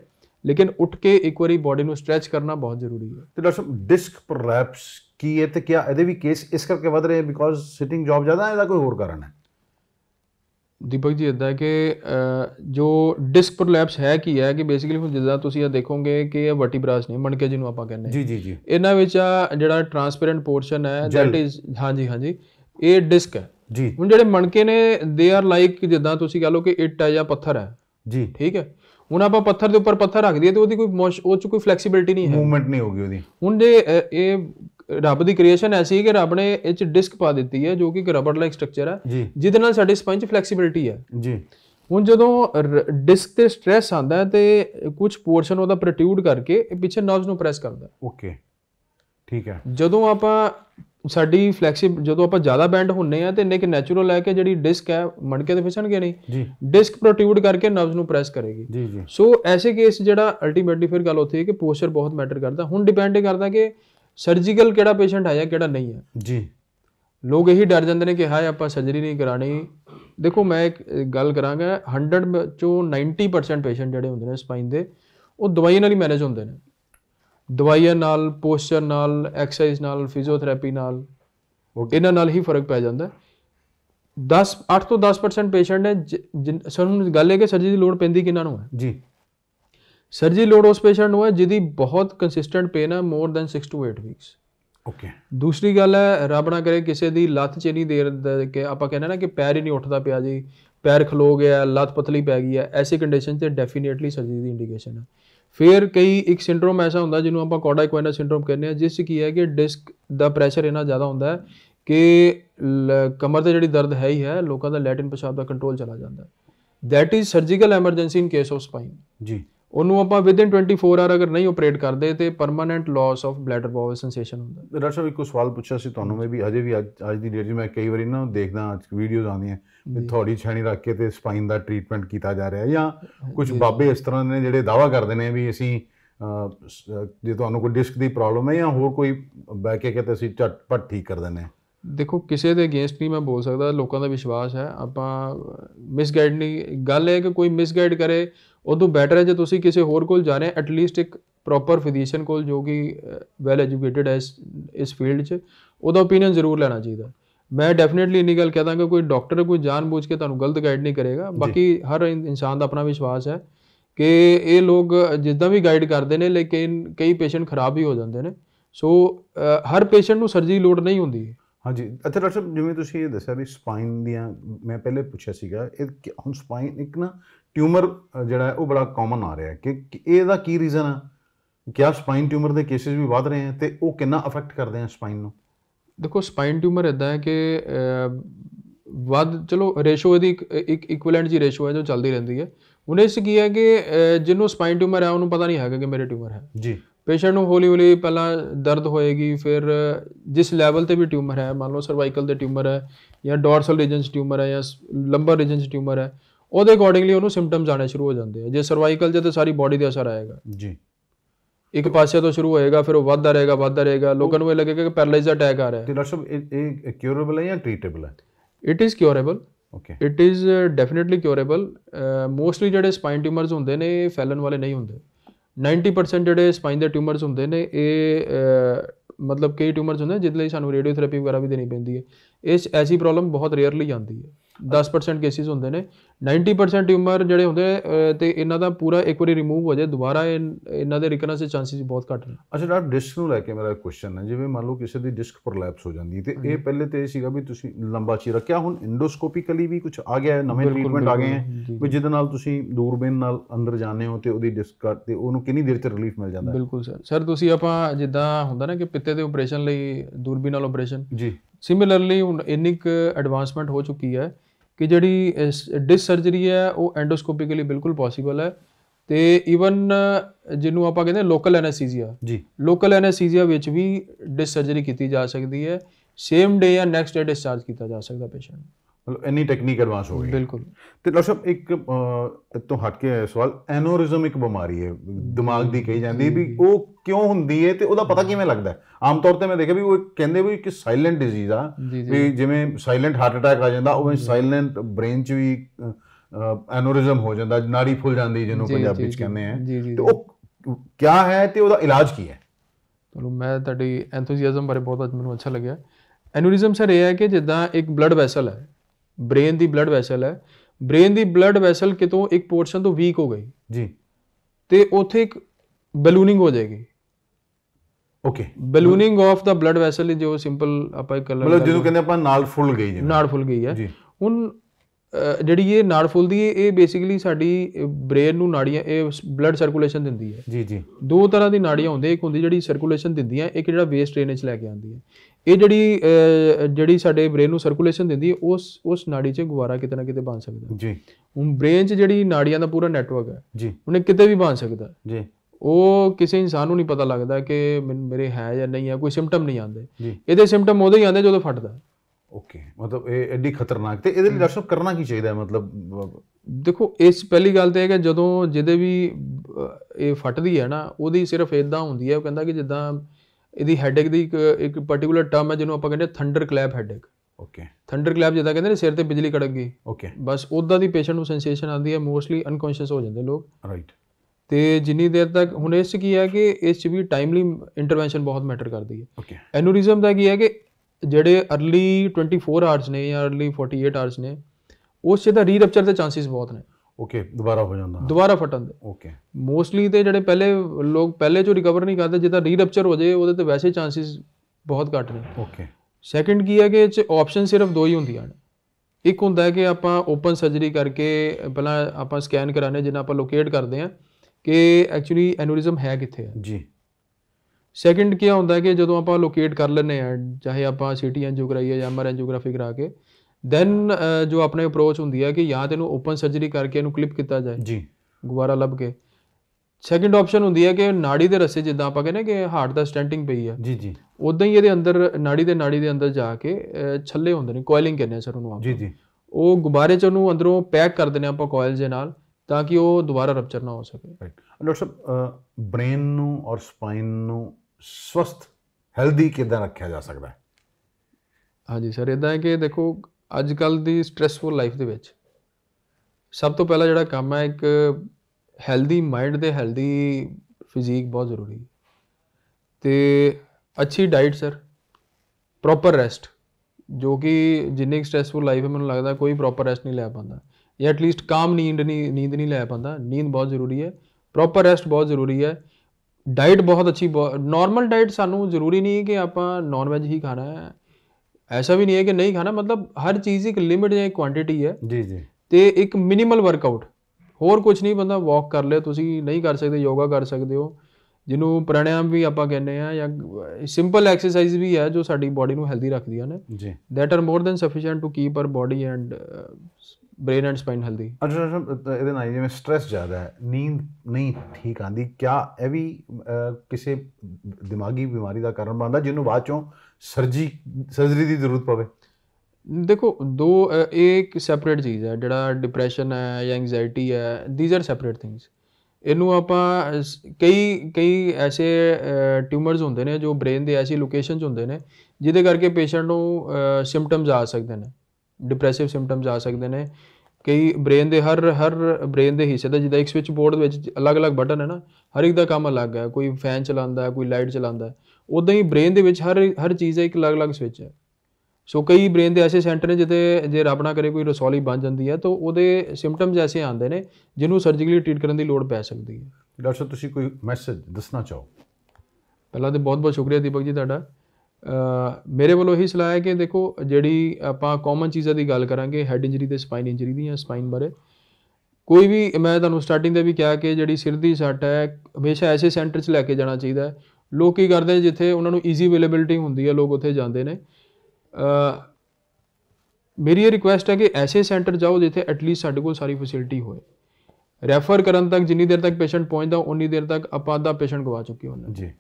ਲੇਕਿਨ ਉੱਠ ਕੇ ਇੱਕ ਵਾਰੀ ਬਾਡੀ ਨੂੰ ਸਟ੍ਰੈਚ ਕਰਨਾ ਬਹੁਤ ਜ਼ਰੂਰੀ ਹੈ। ਤੇ ਡਾਕਟਰ ਡਿਸਕ ਪ੍ਰੋਲੈਪਸ ਕੀ ਹੈ ਤੇ ਕਿਆ ਇਹਦੇ ਵੀ ਕੇਸ ਇਸ ਕਰਕੇ ਵੱਧ ਰਹੇ ਬਿਕੋਜ਼ ਸਿਟਿੰਗ ਜੌਬ ਜ਼ਿਆਦਾ ਹੈ ਇਹਦਾ ਕੋਈ ਹੋਰ ਕਾਰਨ ਹੈ? ਦੀਪਕ ਜੀ ਇਦਾਂ ਕਿ ਜੋ ਡਿਸਕ ਪ੍ਰੋਲੈਪਸ ਹੈ ਕੀ ਹੈ ਕਿ ਬੇਸਿਕਲੀ ਹੁਣ ਜਿੱਦਾਂ ਤੁਸੀਂ ਇਹ ਦੇਖੋਗੇ ਕਿ ਇਹ ਵਰਟੀਬ੍ਰਾਸ ਨੇ ਮਣਕੇ ਜਿਹਨੂੰ ਆਪਾਂ ਕਹਿੰਦੇ ਜੀ ਜੀ ਜੀ। ਇਹਨਾਂ ਵਿੱਚ ਆ ਜਿਹੜਾ ਟਰਾਂਸਪੇਰੈਂਟ ਪੋਰਸ਼ਨ ਹੈ ਦੈਟ ਇਜ਼ ਹਾਂਜੀ ਹਾਂਜੀ ਇਹ ਡਿਸਕ ਹੈ। ਜੀ। ਹੁਣ ਜਿਹੜੇ ਮਣਕੇ ਨੇ ਦੇ ਆਰ ਲਾਈਕ ਜਿੱਦਾਂ ਤੁਸੀਂ ਕਹ ਲਓ ਕਿ ਇੱਟ ਹੈ ਜਾਂ ਪੱਥਰ ਹੈ। ਜੀ। ਠੀਕ ਹੈ। ਹੁਣ ਆਪਾਂ ਪੱਥਰ ਦੇ ਉੱਪਰ ਪੱਥਰ ਰੱਖ ਦਈਏ ਤੇ ਉਹਦੀ ਕੋਈ ਉਹ ਚ ਕੋਈ ਫਲੈਕਸੀਬਿਲਟੀ ਨਹੀਂ ਹੈ। ਮੂਵਮੈਂਟ ਨਹੀਂ ਹੋਗੀ ਉਹਦੀ। ਹੁਣ ਜੇ ਇਹ ਰੱਬ ਦੀ ਕ੍ਰੀਏਸ਼ਨ ਐਸੀ ਹੈ ਕਿ ਰੱਬ ਨੇ ਇਹ ਚ ਡਿਸਕ ਪਾ ਦਿੱਤੀ ਹੈ ਜੋ ਕਿ ਇੱਕ ਰਬੜ ਲਾਈਕ ਸਟਰਕਚਰ ਹੈ ਜਿਹਦੇ ਨਾਲ ਸਾਡੀ ਚ ਫਲੈਕਸੀਬਿਲਟੀ ਹੈ। ਜੀ। ਹੁਣ ਜਦੋਂ ਡਿਸਕ ਤੇ ਸਟ੍ਰੈਸ ਆਂਦਾ ਹੈ ਤੇ ਕੁਝ ਪੋਰਸ਼ਨ ਉਹਦਾ ਪ੍ਰੋਟਿਊਡ ਕਰਕੇ ਇਹ ਪਿੱਛੇ ਨਰਵਸ ਨੂੰ ਪ੍ਰੈਸ ਕਰਦਾ। ਓਕੇ। ਠੀਕ ਹੈ। ਜਦੋਂ ਆਪਾਂ ਸਾਡੀ ਫਲੈਕਸੀ ਜਦੋਂ ਆਪਾਂ ਜ਼ਿਆਦਾ ਬੈਂਡ ਹੁੰਨੇ ਆ ਤੇ ਇੱਕ ਨੈਚੁਰਲ ਹੈ ਕਿ ਜਿਹੜੀ ਡਿਸਕ ਹੈ ਮਣਕੇ ਤੇ ਫਿਸਣਗੇ ਨਹੀਂ। ਜੀ। ਡਿਸਕ ਪ੍ਰੋਟਿਊਡ ਕਰਕੇ ਨਰਵਸ ਨੂੰ ਪ੍ਰੈਸ ਕਰੇਗੀ। ਜੀ ਜੀ। ਸੋ ਐਸੇ ਕੇਸ ਜਿਹੜਾ ਅਲਟੀਮੇਟਲੀ ਫਿਰ ਗੱਲ ਉੱਥੇ ਹੈ ਕਿ ਪੋਸਚਰ ਬਹੁਤ ਮੈਟਰ ਕਰਦਾ। ਹੁਣ ਡਿਪੈਂਡ ਕਰਦਾ ਕਿ ਸਰਜੀਕਲ ਕਿਹੜਾ ਪੇਸ਼ੈਂਟ ਹੈ ਜਾਂ ਕਿਹੜਾ ਨਹੀਂ ਹੈ? ਜੀ। ਲੋਕ ਇਹੀ ਡਰ ਜਾਂਦੇ ਨੇ ਕਿ ਹਾਏ ਆਪਾਂ ਸਰਜਰੀ ਨਹੀਂ ਕਰਾਣੀ ਦੇਖੋ ਮੈਂ ਇੱਕ ਗੱਲ ਕਰਾਂਗਾ 100 ਚੋਂ 90% ਪੇਸ਼ੈਂਟ ਜਿਹੜੇ ਹੁੰਦੇ ਨੇ ਸਪਾਈਨ ਦੇ ਉਹ ਦਵਾਈਆਂ ਨਾਲ ਹੀ ਮੈਨੇਜ ਹੁੰਦੇ ਨੇ। ਦਵਾਈਆਂ ਨਾਲ ਪੋਸਚਰ ਨਾਲ ਐਕਸਰਸਾਈਜ਼ ਨਾਲ ਫਿਜ਼ੀਓਥੈਰੇਪੀ ਨਾਲ. ਇਹਨਾਂ ਨਾਲ ਹੀ ਫ਼ਰਕ ਪੈ ਜਾਂਦਾ। 10 8 ਤੋਂ 10% ਪੇਸ਼ੈਂਟ ਨੇ ਸਾਨੂੰ ਗੱਲ ਹੈ ਕਿ ਸਰਜਰੀ ਦੀ ਲੋੜ ਪੈਂਦੀ ਕਿਹਨਾਂ ਨੂੰ ਹੈ? ਜੀ। ਸਰਜਰੀ ਲੋੜ ਉਸ ਪੇਸ਼ੈਂਟ ਨੂੰ ਹੈ ਜਿਹਦੀ ਬਹੁਤ ਕੰਸਿਸਟੈਂਟ ਪੇਨ ਹੈ more than 6 to 8 weeks okay ਦੂਸਰੀ ਗੱਲ ਹੈ ਰੱਬ ਨਾ ਕਰੇ ਕਿਸੇ ਦੀ ਲੱਤ 'ਚ ਨਹੀਂ ਦੇਰ ਕਿ ਆਪਾਂ ਕਹਿੰਦੇ ਨਾ ਕਿ ਪੈਰ ਹੀ ਨਹੀਂ ਉੱਠਦਾ ਪਿਆ ਜੀ ਪੈਰ ਖਲੋ ਗਿਆ ਲੱਤ ਪਤਲੀ ਪੈ ਗਈ ਹੈ ਐਸੀ ਕੰਡੀਸ਼ਨ 'ਚ ਡੈਫੀਨੇਟਲੀ ਸਰਜਰੀ ਦੀ ਇੰਡੀਕੇਸ਼ਨ ਹੈ ਫਿਰ ਕਈ ਇੱਕ ਸਿੰਡਰੋਮ ਐਸਾ ਹੁੰਦਾ ਜਿਹਨੂੰ ਆਪਾਂ ਕੋਡਾ ਇਕੁਇਨਾ ਸਿੰਡਰੋਮ ਕਹਿੰਦੇ ਆ ਜਿਸ 'ਚ ਕੀ ਹੈ ਕਿ ਡਿਸਕ ਦਾ ਪ੍ਰੈਸ਼ਰ ਇੰਨਾ ਜ਼ਿਆਦਾ ਹੁੰਦਾ ਹੈ ਕਿ ਕਮਰ ਤੇ ਜਿਹੜੀ ਦਰਦ ਹੈ ਹੀ ਹੈ ਲੋਕਾਂ ਦਾ ਲੈਟਿਨ ਪਿਸ਼ਾਬ ਦਾ ਕੰਟਰੋਲ ਚਲਾ ਜਾਂਦਾ ਹੈ that is surgical emergency in case of spine ਜੀ ਉਹਨੂੰ ਆਪਾਂ ਵਿਦਿਨ 24 ਆਰ ਅਗਰ ਨਹੀਂ ਆਪਰੇਟ ਕਰਦੇ ਤੇ permanent loss of bladder bowel sensation ਹੁੰਦਾ। ਡਾਕਟਰ ਸਾਹਿਬ ਇੱਕ ਸਵਾਲ ਪੁੱਛਿਆ ਸੀ ਤੁਹਾਨੂੰ ਮੈਂ ਵੀ ਅਜੇ ਵੀ ਅੱਜ ਅੱਜ ਦੀ ਡੇਟ 'ਚ ਮੈਂ ਕਈ ਵਾਰੀ ਨਾ ਦੇਖਦਾ ਵੀਡੀਓਜ਼ ਆਉਂਦੀਆਂ ਵੀ ਥੋੜੀ ਛਾਣੀ ਰੱਖ ਕੇ ਤੇ ਸਪਾਈਨ ਦਾ ਟ੍ਰੀਟਮੈਂਟ ਕੀਤਾ ਜਾ ਰਿਹਾ ਜਾਂ ਕੁਝ ਬਾਬੇ ਇਸ ਤਰ੍ਹਾਂ ਦੇ ਨੇ ਜਿਹੜੇ ਦਾਵਾ ਕਰਦੇ ਨੇ ਵੀ ਅਸੀਂ ਜੇ ਤੁਹਾਨੂੰ ਕੋਈ ਡਿਸਕ ਦੀ ਪ੍ਰੋਬਲਮ ਹੈ ਜਾਂ ਹੋਰ ਕੋਈ ਬਹਿ ਕੇ ਕਹਿੰਦੇ ਅਸੀਂ ਝਟਪਟ ਠੀਕ ਕਰ ਦਿੰਦੇ ਹਾਂ। ਦੇਖੋ ਕਿਸੇ ਦੇ ਅਗੇਂਸਟ ਨਹੀਂ ਮੈਂ ਬੋਲ ਸਕਦਾ ਲੋਕਾਂ ਦਾ ਵਿਸ਼ਵਾਸ ਹੈ। ਆਪਾਂ ਮਿਸਗਾਈਡ ਨਹੀਂ ਗੱਲ ਹੈ ਕਿ ਕੋਈ ਮਿਸਗਾਈਡ ਕਰੇ ਉਦੋਂ ਬੈਟਰ ਹੈ ਜੇ ਤੁਸੀਂ ਕਿਸੇ ਹੋਰ ਕੋਲ ਜਾ ਰਹੇ ਐਟਲੀਸਟ ਇੱਕ ਪ੍ਰੋਪਰ ਫਿਜ਼ੀਸ਼ੀਅਨ ਕੋਲ ਜੋ ਕਿ ਵੈਲ ਐਜੂਕੇਟਿਡ ਹੈ ਇਸ ਇਸ ਫੀਲਡ 'ਚ ਉਹਦਾ ਓਪੀਨੀਅਨ ਜ਼ਰੂਰ ਲੈਣਾ ਚਾਹੀਦਾ ਮੈਂ ਡੈਫੀਨਿਟਲੀ ਇੰਨੀ ਗੱਲ ਕਹਦਾ ਕਿ ਕੋਈ ਡਾਕਟਰ ਕੋਈ ਜਾਣਬੁੱਝ ਕੇ ਤੁਹਾਨੂੰ ਗਲਤ ਗਾਈਡ ਨਹੀਂ ਕਰੇਗਾ। ਬਾਕੀ ਹਰ ਇਨ- ਇਨਸਾਨ ਦਾ ਆਪਣਾ ਵਿਸ਼ਵਾਸ ਹੈ ਕਿ ਇਹ ਲੋਕ ਜਿੱਦਾਂ ਵੀ ਗਾਈਡ ਕਰਦੇ ਨੇ ਲੇਕਿਨ ਕਈ ਪੇਸ਼ੈਂਟ ਖਰਾਬ ਵੀ ਹੋ ਜਾਂਦੇ ਨੇ। ਸੋ ਹਰ ਪੇਸ਼ੈਂਟ ਨੂੰ ਸਰਜਰੀ ਲੋੜ ਨਹੀਂ ਹੁੰਦੀ। ਹਾਂਜੀ। ਅੱਛਾ ਡਾਕਟਰ ਸਾਹਿਬ ਜਿਵੇਂ ਤੁਸੀਂ ਇਹ ਦੱਸਿਆ ਵੀ ਸਪਾਈਨ ਦੀਆਂ ਮੈਂ ਪਹਿਲੇ ਪੁੱਛਿਆ ਸੀਗਾ ਇਹ ਹੁਣ ਸਪਾਈਨ ਇੱਕ ਨਾ ਟਿਊਮਰ ਜਿਹੜਾ ਹੈ ਉਹ ਬੜਾ ਕਾਮਨ ਆ ਰਿਹਾ ਹੈ ਕਿ ਕਿ ਇਹਦਾ ਕੀ ਰੀਜ਼ਨ ਆ? ਕਿਆ ਸਪਾਈਨ ਟਿਊਮਰ ਦੇ ਕੇਸਿਸ ਵੀ ਵੱਧ ਰਹੇ ਹਨ ਤੇ ਉਹ ਕਿੰਨਾ ਅਫੈਕਟ ਕਰਦੇ ਆ ਸਪਾਈਨ ਨੂੰ? ਦੇਖੋ ਸਪਾਈਨ ਟਿਊਮਰ ਇਦਾਂ ਹੈ ਕਿ ਵੱਧ ਚਲੋ ਰੇਸ਼ੋ ਇਹਦੀ ਇੱਕ- ਇੱਕ ਇਕੁਇਵਲੈਂਟ ਜੀ ਰੇਸ਼ੋ ਹੈ ਜੋ ਚੱਲਦੀ ਰਹਿੰਦੀ ਹੈ। ਹੁਣ ਇਸ ਕੀ ਹੈ ਕਿ ਜਿਹਨੂੰ ਸਪਾਈਨ ਟਿਊਮਰ ਹੈ ਉਹਨੂੰ ਪਤਾ ਨਹੀਂ ਹੈਗਾ ਕਿ ਮੇਰੇ ਟਿਊਮਰ ਹੈ। ਜੀ। ਪੇਸ਼ੈਂਟ ਨੂੰ ਹੌਲੀ ਹੌਲੀ ਪਹਿਲਾਂ ਦਰਦ ਹੋਏਗੀ ਫਿਰ ਜਿਸ ਲੈਵਲ ਤੇ ਵੀ ਟਿਊਮਰ ਹੈ ਮੰਨ ਲਓ ਸਰਵਾਈਕਲ ਦੇ ਟਿਊਮਰ ਹੈ ਜਾਂ ਡੋਰਸਲ ਰੀਜਨ 'ਚ ਟਿਊਮਰ ਹੈ ਜਾਂ ਲੰਬਰ ਰੀਜਨ 'ਚ ਟਿਊਮਰ ਹੈ ਉਹਦੇ ਅਕੋਰਡਿੰਗਲੀ ਉਹਨੂੰ ਸਿੰਪਟਮਸ ਆਣੇ ਸ਼ੁਰੂ ਹੋ ਜਾਂਦੇ ਆ। ਜੇ ਸਰਵਾਈਕਲ 'ਚ ਤੇ ਸਾਰੀ ਬਾਡੀ ਦੇ ਅਸਰ ਆਏਗਾ। ਜੀ। ਇੱਕ ਪਾਸੇ ਤੋਂ ਸ਼ੁਰੂ ਹੋਏਗਾ ਫਿਰ ਉਹ ਵੱਧਦਾ ਰਹੇਗਾ ਵੱਧਦਾ ਰਹੇਗਾ। ਲੋਕਾਂ ਨੂੰ ਇਹ ਲੱਗੇਗਾ ਕਿ ਪੈਰਾਲਾਈਜ਼ ਅਟੈਕ ਆ ਰਿਹਾ ਤੇ ਡਾਕਟਰ ਸਾਹਿਬ ਇਹ ਕਿਉਰੇਬਲ ਹੈ ਜਾਂ ਟ੍ਰੀਟੇਬਲ ਹੈ? It is curable okay it is definitely curable mostly ਜਿਹੜੇ ਸਪਾਈਨ ਟਿਊਮਰਸ ਹੁੰਦੇ ਨੇ ਇਹ ਫੈਲਣ ਵਾਲੇ ਨਹੀਂ ਹੁੰਦੇ। 90% ਜਿਹੜੇ ਸਪਾਈਨ ਦੇ ਟਿਊਮਰਸ ਹੁੰਦੇ ਨੇ ਇਹ ਮਤਲਬ ਕਈ ਟਿਊਮਰਸ ਹੁੰਦੇ ਨੇ ਜਿਹਦੇ ਲਈ ਸਾਨੂੰ ਰੇਡੀਓਥੈਰੇਪੀ ਵਗੈਰਾ ਵੀ ਦੇਣੀ ਪੈਂਦੀ ਹੈ। ਇਸ ਐਸੀ ਪ੍ਰੋਬਲਮ ਬਹੁਤ ਰੇਅਰਲੀ ਆਉਂਦੀ ਹੈ। 10% ਕੇਸਿਸ ਹੁੰਦੇ ਨੇ। 90% ਟਿਊਮਰ ਜਿਹੜੇ ਹੁੰਦੇ ਤੇ ਇਹਨਾਂ ਦਾ ਪੂਰਾ ਇੱਕ ਵਾਰੀ ਰਿਮੂਵ ਹੋ ਜਾਏ ਦੁਬਾਰਾ ਇਹ- ਇਹਨਾਂ ਦੇ ਰਿਕਰੈਂਸ ਦੇ ਚਾਂਸਸ ਬਹੁਤ ਘੱਟ ਨੇ। ਅੱਛਾ ਡਾਕਟਰ ਡਿਸਕ ਨੂੰ ਲੈ ਕੇ ਮੇਰਾ ਕੁਐਸਚਨ ਹੈ ਜਿਵੇਂ ਮੰਨ ਲਓ ਕਿਸੇ ਦੀ ਡਿਸਕ ਪ੍ਰੋਲੈਪਸ ਹੋ ਜਾਂਦੀ ਤੇ ਇਹ ਪਹਿਲੇ ਤੇ ਸੀਗਾ ਵੀ ਤੁਸੀਂ ਲੰਬਾ ਚੀ ਰੱਖਿਆ ਹੁਣ ਇੰਡੋਸਕੋਪੀਕਲੀ ਵੀ ਕੁਝ ਆ ਗਿਆ ਹੈ ਨਵੇਂ ਟ੍ਰੀਟਮੈਂਟ ਆ ਗਏ ਹੈ ਵੀ ਜਿਹਦੇ ਨਾਲ ਤੁਸੀਂ ਦੂਰਬੀਨ ਨਾਲ ਅੰਦਰ ਜਾਂਦੇ ਹੋ ਤੇ ਉਹਦੀ ਡਿਸਕ ਤੇ ਉਹਨੂੰ ਕਿੰਨੀ ਦੇਰ ਚ ਰਿਲੀਫ ਮਿਲ ਜਾਂਦਾ ਹੈ? ਬਿਲਕੁਲ ਸਰ ਸਰ ਤੁਸੀਂ ਆਪਾਂ ਜਿੱਦਾਂ ਹੁੰਦਾ ਨਾ ਕਿ ਪਿੱਤੇ ਦੇ ਆਪਰੇਸ਼ਨ ਲਈ ਦੂਰਬੀਨ ਨਾਲ ਆਪਰੇਸ਼ਨ ਜੀ। ਸਿਮਿਲਰਲੀ ਹੁਣ ਇੰਨੀ ਐਡਵਾਂਸਮੈਂਟ ਹੋ ਚੁੱਕੀ ਹੈ ਕਿ ਜਿਹੜੀ ਡਿਸ ਸਰਜਰੀ ਹੈ ਉਹ ਐਂਡੋਸਕੋਪਿਕਲੀ ਬਿਲਕੁਲ ਪੋਸੀਬਲ ਹੈ ਤੇ ਈਵਨ ਜਿਹਨੂੰ ਆਪਾਂ ਕਹਿੰਦੇ ਲੋਕਲ ਐਨੈਸਥੀਸੀਆ ਜੀ। ਲੋਕਲ ਐਨੈਸਥੀਸੀਆ ਵਿੱਚ ਵੀ ਡਿਸ ਸਰਜਰੀ ਕੀਤੀ ਜਾ ਸਕਦੀ ਹੈ। ਸੇਮ ਡੇ ਜਾਂ ਨੈਕਸਟ ਡੇ ਡਿਸਚਾਰਜ ਕੀਤਾ ਜਾ ਸਕਦਾ ਪੇਸ਼ੈਂਟ ਮਤਲਬ ਇੰਨੀ ਟੈਕਨੀਕ ਐਡਵਾਂਸ ਹੋ ਗਈ। ਬਿਲਕੁਲ। ਤੇ ਡਾਕਟਰ ਸਾਹਿਬ ਇੱਕ ਤੋਂ ਹਟ ਕੇ ਸਵਾਲ ਐਨੋਰਿਜ਼ਮ ਇੱਕ ਬਿਮਾਰੀ ਹੈ ਦਿਮਾਗ ਦੀ ਕਹੀ ਜਾਂਦੀ ਵੀ ਉਹ ਕਿਉਂ ਹੁੰਦੀ ਹੈ ਤੇ ਉਹਦਾ ਪਤਾ ਕਿਵੇਂ ਲੱਗਦਾ ਆਮ ਤੌਰ ਤੇ ਮੈਂ ਦੇਖਿਆ ਵੀ ਉਹ ਕਹਿੰਦੇ ਵੀ ਕਿ ਸਾਇਲੈਂਟ ਡਿਜ਼ੀਜ਼ ਆ ਵੀ ਜਿਵੇਂ ਸਾਇਲੈਂਟ ਹਾਰਟ ਅਟੈਕ ਆ ਜਾਂਦਾ ਉਵੇਂ ਸਾਇਲੈਂਟ ਬ੍ਰੇਨ 'ਚ ਵੀ ਐਨੋਰਿਜ਼ਮ ਹੋ ਜਾਂਦਾ ਨਾੜੀ ਫੁੱਲ ਜਾਂਦੀ ਜਿਹਨੂੰ ਪੰਜਾਬੀ ਜੀ, ਚ ਕਹਿੰਦੇ ਆ। ਤੇ ਉਹ ਕਿਆ ਹੈ ਤੇ ਉਹਦਾ ਇਲਾਜ ਕੀ ਹੈ? ਚਲੋ ਮੈਂ ਤੁਹਾਡੀ ਐਂਥੂਸੀਆਜ਼ਮ ਬਾਰੇ ਬਹੁਤ ਅੱਜ ਮੈਨੂੰ ਅੱਛਾ ਲੱਗਿਆ। ਐਨੂਰਿਜ਼ਮ ਸਰ ਇਹ ਹੈ ਕਿ ਜਿੱਦਾਂ ਇੱਕ ਬਲੱਡ ਵੈਸਲ ਹੈ ਬ੍ਰੇਨ ਦੀ ਬਲੱਡ ਵੈਸਲ ਹੈ। ਬ੍ਰੇਨ ਦੀ ਬਲੱਡ ਵੈਸਲ ਕਿਤੋਂ ਇੱਕ ਪੋਰਸ਼ਨ ਤੋਂ ਵੀਕ ਹੋ ਗਈ। ਜੀ। ਤੇ ਉੱਥੇ ਇੱਕ ਬਲੂਨਿੰਗ ਹੋ ਜਾਏਗੀ। Okay ballooning of the blood vessel ਜੋ ਸਿੰਪਲ ਆਪਾਂ ਇੱਕ ਕਲਰ ਮਤਲਬ ਜਿਹਨੂੰ ਕਹਿੰਦੇ ਆਪਾਂ ਨਾਲ ਫੁੱਲ ਗਈ ਜਿਵੇਂ। ਨਾੜ ਫੁੱਲ ਗਈ ਹੈ। ਜੀ। ਹੁਣ ਜਿਹੜੀ ਇਹ ਨਾੜ ਫੁੱਲਦੀ ਹੈ ਇਹ ਬੇਸਿਕਲੀ ਸਾਡੀ ਬ੍ਰੇਨ ਨੂੰ ਨਾੜੀਆਂ ਇਹ ਬਲੱਡ ਸਰਕੂਲੇਸ਼ਨ ਦਿੰਦੀ ਹੈ। ਜੀ ਜੀ। ਦੋ ਤਰ੍ਹਾਂ ਦੀ ਨਾੜੀਆਂ ਹੁੰਦੀਆਂ ਇੱਕ ਹੁੰਦੀ ਜਿਹੜੀ ਸਰਕੂਲੇਸ਼ਨ ਦਿੰਦੀ ਹੈ ਇੱਕ ਜਿਹੜਾ ਵੇਸਟ ਡਰੇਨੇਜ ਲੈ ਕੇ ਆਉਂਦੀ ਹੈ। ਇਹ ਜਿਹੜੀ ਜਿਹੜੀ ਸਾਡੇ ਬ੍ਰੇਨ ਨੂੰ ਸਰਕੂਲੇਸ਼ਨ ਦਿੰਦੀ ਹੈ ਉਸ ਉਸ ਨਾੜੀ 'ਚ ਗੁਬਾਰਾ ਕਿਤੇ ਨਾ ਕਿਤੇ ਬਣ ਸਕਦਾ। ਜੀ ਹੁਣ ਬ੍ਰੇਨ 'ਚ ਜਿਹੜੀ ਨਾੜੀਆਂ ਦਾ ਪੂਰਾ ਨੈਟਵਰਕ ਹੈ ਜੀ ਉਹਨੇ ਕਿਤੇ ਵੀ ਬਣ ਸਕਦਾ। ਜੀ ਉਹ ਕਿਸੇ ਇਨਸਾਨ ਨੂੰ ਨਹੀਂ ਪਤਾ ਲੱਗਦਾ ਕਿ ਮੈਨ- ਮੇਰੇ ਹੈ ਜਾਂ ਨਹੀਂ ਹੈ ਕੋਈ ਸਿੰਪਟਮ ਨਹੀਂ ਆਉਂਦੇ ਇਹਦੇ ਸਿੰਪਟਮ ਉਦੋਂ ਹੀ ਆਉਂਦੇ ਜਦੋਂ ਫਟਦਾ। ਓਕੇ ਮਤਲਬ ਇਹ ਐਡੀ ਖਤਰਨਾਕ ਤੇ ਇਹਦੇ ਲਈ ਡਾਕਟਰ ਕਰਨਾ ਕੀ ਚਾਹੀਦਾ ਹੈ ਮਤਲਬ ਦੇਖੋ ਇਸ ਪਹਿਲੀ ਗੱਲ ਤੇ ਹੈ ਕਿ ਜਦੋਂ ਜਿਹਦੇ ਵੀ ਇਹ ਫਟਦੀ ਹੈ ਨਾ ਉਹਦੀ ਸਿਰਫ ਇਦਾਂ ਹੁੰਦੀ ਹੈ ਉਹ ਕਹਿੰਦਾ ਕਿ ਜਿੱਦਾਂ ਇਹਦੀ ਹੈਡੇਕ ਦੀ ਇੱਕ ਇੱਕ ਪਾਰਟਿਕੂਲਰ ਟਰਮ ਹੈ ਜਿਹਨੂੰ ਆਪਾਂ ਕਹਿੰਦੇ thunder clap headache okay thunder clap ਜਿੱਦਾਂ ਕਹਿੰਦੇ ਨੇ ਸਿਰ ਤੇ ਬਿਜਲੀ ਕੜਕ ਗਈ ਓਕੇ ਬਸ ਉਦਾਂ ਦੀ ਪੇਸ਼ੈਂਟ ਨੂੰ ਸੈਂਸੇਸ਼ਨ ਆਉਂਦੀ ਹੈ ਮੋਸਟਲੀ ਅਨਕੌਂਸ਼ੀਅਸ ਹੋ ਜਾਂਦੇ ਲੋਕ। ਰਾਈਟ ਤੇ ਜਿੰਨੀ ਦੇਰ ਤੱਕ ਹੁਣ ਇਸ ਕੀ ਹੈ ਕਿ ਇਸ ਚ ਵੀ ਟਾਈਮਲੀ ਇੰਟਰਵੈਂਸ਼ਨ ਬਹੁਤ ਮੈਟਰ ਕਰਦੀ ਹੈ। ਓਕੇ ਐਨੂਰਿਜ਼ਮ ਦਾ ਕੀ ਹੈ ਕਿ ਜਿਹੜੇ अर्ਲੀ 24 ਆਵਰਸ ਨੇ ਜਾਂ अर्ਲੀ 48 ਆਵਰਸ ਨੇ ਉਸ ਚ ਤਾਂ ਰੀਰਪਚਰ ਦੇ ਚਾਂਸਸ ਬਹੁਤ ਨੇ। ਓਕੇ ਦੁਬਾਰਾ ਹੋ ਜਾਂਦਾ। ਦੁਬਾਰਾ ਫਟਣ ਦੇ। ਓਕੇ ਮੋਸਟਲੀ ਤੇ ਜਿਹੜੇ ਪਹਿਲੇ ਲੋਕ ਪਹਿਲੇ ਚੋਂ ਰਿਕਵਰ ਨਹੀਂ ਕਰਦੇ ਜਿੱਦਾਂ ਰੀਰਪਚਰ ਹੋ ਜਾਏ ਉਹਦੇ ਤੇ ਵੈਸੇ ਚਾਂਸਸ ਬਹੁਤ ਘੱਟ ਨੇ। ਓਕੇ ਸੈਕੰਡ ਕੀ ਹੈ ਕਿ ਇਹ ਚ ਆਪਸ਼ਨ ਸਿਰਫ ਦੋ ਹੀ ਹੁੰਦੀਆਂ ਨੇ। ਇੱਕ ਹੁੰਦਾ ਹੈ ਕਿ ਆਪਾਂ ਓਪਨ ਸਰਜਰੀ ਕਰਕੇ ਪਹਿਲਾਂ ਆਪਾਂ ਸਕੈਨ ਕਰਾਣੇ ਜਿਹਨਾਂ ਆਪਾਂ ਲੋਕੇਟ ਕਰਦੇ ਹਾਂ ਕਿ ਐਕਚੁਅਲੀ ਐਨੂਰਿਜ਼ਮ ਹੈ ਕਿੱਥੇ ਹੈ। ਜੀ। ਸੈਕੰਡ ਕੀ ਹੁੰਦਾ ਹੈ ਕਿ ਜਦੋਂ ਆਪਾਂ ਲੋਕੇਟ ਕਰ ਲੈਂਦੇ ਆ ਚਾਹੇ ਆਪਾਂ ਸੀਟੀ ਐਂਜੀਓਗ੍ਰਾਫੀ ਜਾਂ ਐਮਆਰ ਐਂਜੀਓਗ੍ਰਾਫੀ ਕਰਾ ਕੇ ਦੈਨ ਜੋ ਆਪਣੇ ਅਪਰੋਚ ਹੁੰਦੀ ਹੈ ਕਿ ਜਾਂ ਤੈਨੂੰ ਓਪਨ ਸਰਜਰੀ ਕਰਕੇ ਇਹਨੂੰ ਕਲਿੱਪ ਕੀਤਾ ਜਾਏ। ਜੀ। ਗੁਬਾਰਾ ਲੱਭ ਕੇ। ਸੈਕੰਡ ਆਪਸ਼ਨ ਹੁੰਦੀ ਹੈ ਕਿ ਨਾੜੀ ਦੇ ਰਸੇ ਜਿੱਦਾਂ ਆਪਾਂ ਕਹਿੰਦੇ ਕਿ ਹਾਰਟ ਦਾ ਸਟੈਂਟਿੰਗ ਪਈ ਹੈ। ਜੀ ਜੀ। ਉਦਾਂ ਹੀ ਇਹਦੇ ਅੰਦਰ ਨਾੜੀ ਦੇ ਨਾੜੀ ਦੇ ਅੰਦਰ ਜਾ ਕੇ ਛੱਲੇ ਹੁੰਦੇ ਨੇ ਕੋਇਲਿੰਗ ਕਹਿੰਦੇ ਆ ਸਰ ਉਹਨੂੰ ਜੀ ਆਪਾਂ। ਜੀ ਉਹ ਗੁਬਾਰੇ ਚ ਉਹਨੂੰ ਅੰਦਰੋਂ ਪੈਕ ਕਰ ਦਿੰਦੇ ਆਪਾਂ ਕੋਇਲਸ ਦੇ ਨਾਲ ਤਾਂ ਕਿ ਉਹ ਦੁਬਾਰਾ ਰਪਚਰ ਨਾ ਹੋ ਸਕੇ। ਡਾਕਟਰ ਸਾਹਿਬ ਬ੍ਰੇਨ ਨੂੰ ਔਰ ਸਪਾਈਨ ਨੂੰ ਸਵਸਥ ਹੈਲਦੀ ਕਿਦਾਂ ਰੱਖਿਆ ਜਾ ਸਕਦਾ ਹੈ? ਹਾਂਜੀ ਸਰ ਇਦਾਂ ਹੈ ਕਿ ਦੇਖੋ ਅੱਜ ਕੱਲ ਦੀ ਸਟ੍ਰੈਸਫੁਲ ਲਾਈਫ ਦੇ ਵਿੱਚ ਸਭ ਤੋਂ ਪਹਿਲਾ ਜਿਹੜਾ ਕੰਮ ਹੈ, ਇੱਕ ਹੈਲਦੀ ਮਾਈਂਡ ਤੇ ਹੈਲਦੀ ਫਿਜ਼ੀਕ ਬਹੁਤ ਜ਼ਰੂਰੀ ਹੈ। ਤੇ ਅੱਛੀ ਡਾਈਟ ਸਰ ਪ੍ਰੋਪਰ ਰੈਸਟ ਜੋ ਕਿ ਜਿੰਨੀ ਸਟ੍ਰੈਸਫੁਲ ਲਾਈਫ ਹੈ, ਮੈਨੂੰ ਲੱਗਦਾ ਕੋਈ ਪ੍ਰੋਪਰ ਰੈਸਟ ਨਹੀਂ ਲੈ ਪਾਉਂਦਾ ਜਾਂ ਐਟਲੀਸਟ ਕਾਮ ਨੀਂਦ ਨਹੀਂ ਨੀਂਦ ਨਹੀਂ ਲੈ ਪਾਉਂਦਾ, ਨੀਂਦ ਬਹੁਤ ਜ਼ਰੂਰੀ ਹੈ ਪ੍ਰੋਪਰ ਰੈਸਟ ਬਹੁਤ ਜ਼ਰੂਰੀ ਹੈ। ਡਾਈਟ ਬਹੁਤ ਅੱਛੀ ਨਾਰਮਲ ਡਾਈਟ ਸਾਨੂੰ ਜ਼ਰੂਰੀ ਨਹੀਂ ਕਿ ਆਪਾਂ ਨਾਨ ਵੈਜ ਹੀ ਖਾਣਾ ਹੈ। ਐਸਾ ਵੀ ਨਹੀਂ ਹੈ ਕਿ ਨਹੀਂ ਖਾਣਾ ਮਤਲਬ ਹਰ ਚੀਜ਼ ਦੀ ਇੱਕ ਲਿਮਿਟ ਜਾਂ ਕੁਆਂਟੀਟੀ ਹੈ ਜੀ ਜੀ ਤੇ ਇੱਕ ਮਿਨੀਮਲ ਵਰਕਆਊਟ ਹੋਰ ਕੁਝ ਨਹੀਂ ਬੰਦਾ ਵਾਕ ਕਰ ਲਿਆ ਤੁਸੀਂ ਨਹੀਂ ਕਰ ਸਕਦੇ ਯੋਗਾ ਕਰ ਸਕਦੇ ਹੋ ਜਿਹਨੂੰ ਪ੍ਰਾਣਾਯਾਮ ਵੀ ਆਪਾਂ ਕਹਿੰਦੇ ਆ ਜਾਂ ਸਿੰਪਲ ਐਕਸਰਸਾਈਜ਼ ਵੀ ਹੈ ਜੋ ਸਾਡੀ ਬਾਡੀ ਨੂੰ ਹੈਲਦੀ ਰੱਖਦੀਆਂ ਨੇ ਜੀ are more than sufficient to keep our body and uh, brain and spine healthy ਅੱਛਾ ਸਾਹਿਬ, ਇਹਦੇ ਨਾਲ ਜਿਵੇਂ ਸਟ੍ਰੈਸ ਜ਼ਿਆਦਾ ਹੈ ਨੀਂਦ ਨਹੀਂ ਠੀਕ ਆਂਦੀ ਕਿਆ ਇਹ ਵੀ ਕਿਸੇ ਦਿਮਾਗੀ ਬਿਮਾਰੀ ਦਾ ਕਾਰਨ ਬਣਦਾ ਜਿਹਨੂੰ ਬਾਅਦ ਚੋਂ ਸਰਜੀ, ਸਰਜਰੀ ਦੀ ਜ਼ਰੂਰਤ ਪਵੇ? ਦੇਖੋ, ਦੋ ਇਹ ਇੱਕ ਸੈਪਰੇਟ ਚੀਜ਼ ਹੈ, ਜਿਹੜਾ ਡਿਪਰੈਸ਼ਨ ਹੈ ਜਾਂ ਐਂਗਜ਼ਾਇਟੀ ਹੈ ਥੀਸ ਆਰ ਸੈਪਰੇਟ ਥਿੰਗਸ ਇਹਨੂੰ ਆਪਾਂ ਕਈ ਕਈ ਐਸੇ ਟਿਊਮਰਸ ਹੁੰਦੇ ਨੇ ਜੋ ਬ੍ਰੇਨ ਦੇ ਐਸੀ ਲੋਕੇਸ਼ਨਸ ਹੁੰਦੇ ਨੇ, ਜਿਹਦੇ ਕਰਕੇ ਪੇਸ਼ੈਂਟ ਨੂੰ ਸਿੰਪਟਮਸ ਆ ਸਕਦੇ ਨੇ ਡਿਪਰੈਸਿਵ ਸਿੰਪਟਮਸ ਆ ਸਕਦੇ ਨੇ। ਕਈ ਬ੍ਰੇਨ ਦੇ, ਹਰ ਹਰ ਬ੍ਰੇਨ ਦੇ ਹਿੱਸੇ ਦਾ, ਜਿੱਦਾਂ ਇੱਕ ਸਵਿਚ ਬੋਰਡ ਦੇ ਵਿੱਚ ਅਲੱਗ-ਅਲੱਗ ਬਟਨ ਹੈ ਨਾ, ਹਰ ਇੱਕ ਦਾ ਕੰਮ ਅਲੱਗ ਹੈ, ਕੋਈ ਫੈਨ ਚਲਾਉਂਦਾ ਹੈ, ਕੋਈ ਲਾਈਟ ਚਲਾਉਂਦਾ ਹੈ। ਉਦਾਂ ਹੀ ਬ੍ਰੇਨ ਦੇ ਵਿੱਚ ਹਰ ਹਰ ਚੀਜ਼ ਦਾ ਇੱਕ ਅਲੱਗ-ਅਲੱਗ ਸਵਿਚ ਹੈ। ਸੋ ਕਈ ਬ੍ਰੇਨ ਦੇ ਐਸੇ ਸੈਂਟਰ ਨੇ ਜਿੱਤੇ ਜੇ ਰੱਬ ਨਾ ਕਰੇ ਕੋਈ ਰਸੌਲੀ ਬਣ ਜਾਂਦੀ ਹੈ ਤਾਂ ਉਹਦੇ ਸਿੰਪਟਮਸ ਐਸੇ ਆਉਂਦੇ ਨੇ ਜਿਹਨੂੰ ਸਰਜੀਕਲੀ ਟ੍ਰੀਟ ਕਰਨ ਦੀ ਲੋੜ ਪੈ ਸਕਦੀ ਹੈ। ਡਾਕਟਰ ਸਾਹਿਬ ਤੁਸੀਂ ਕੋਈ ਮੈਸੇਜ ਦੱਸਣਾ ਚਾਹੋ? ਪਹਿਲਾਂ ਤੇ ਬਹੁਤ ਬਹੁਤ ਸ਼ੁਕਰੀਆ ਦੀਪਕ ਜੀ ਤੁਹਾਡਾ। ਮੇਰੇ ਵੱਲੋਂ ਇਹੀ ਸਲਾਹ ਹੈ ਕਿ ਦੇਖੋ ਜਿਹੜੀ ਆਪਾਂ ਕਾਮਨ ਚੀਜ਼ਾਂ ਦੀ ਗੱਲ ਕਰਾਂਗੇ ਹੈਡ ਇੰਜਰੀ ਤੇ ਸਪਾਈਨ ਇੰਜਰੀ ਦੀ ਜਾਂ ਸਪਾਈਨ ਬਾਰੇ ਕੋਈ ਵੀ ਮੈਂ ਤੁਹਾਨੂੰ ਸਟਾਰਟਿੰਗ ਦੇ ਵੀ ਕਿਹਾ ਕਿ ਜਿਹੜੀ ਸਿਰ ਦੀ ਸੱਟ ਹੈ ਹਮੇਸ਼ਾ ਐਸੇ ਸੈਂਟਰ 'ਚ ਲੈ ਕੇ ਜਾਣਾ ਚਾਹੀਦਾ ਹੈ ਲੋਕ ਕੀ ਕਰਦੇ ਨੇ ਜਿੱਥੇ ਉਹਨਾਂ ਨੂੰ ਈਜ਼ੀ ਅਵੇਲੇਬਿਲਟੀ ਹੁੰਦੀ ਹੈ ਲੋਕ ਉੱਥੇ ਜਾਂਦੇ ਨੇ। ਮੇਰੀ ਇਹ ਰਿਕੁਐਸਟ ਹੈ ਕਿ ਐਸੇ ਸੈਂਟਰ ਜਾਓ ਜਿੱਥੇ ਐਟਲੀਸਟ ਸਾਡੇ ਕੋਲ ਸਾਰੀ ਫੈਸਿਲਿਟੀ ਹੋਏ। ਰੈਫਰ ਕਰਨ ਤੱਕ ਜਿੰਨੀ ਦੇਰ ਤੱਕ ਪੇਸ਼ੈਂਟ ਪਹੁੰਚਦਾ ਉਨੀ ਦੇਰ ਤੱਕ ਆਪਾਂ ਅੱਧਾ ਪੇਸ਼ੈਂਟ ਗਵਾ ਚੁੱਕੇ ਹੁੰਦੇ ਜੀ।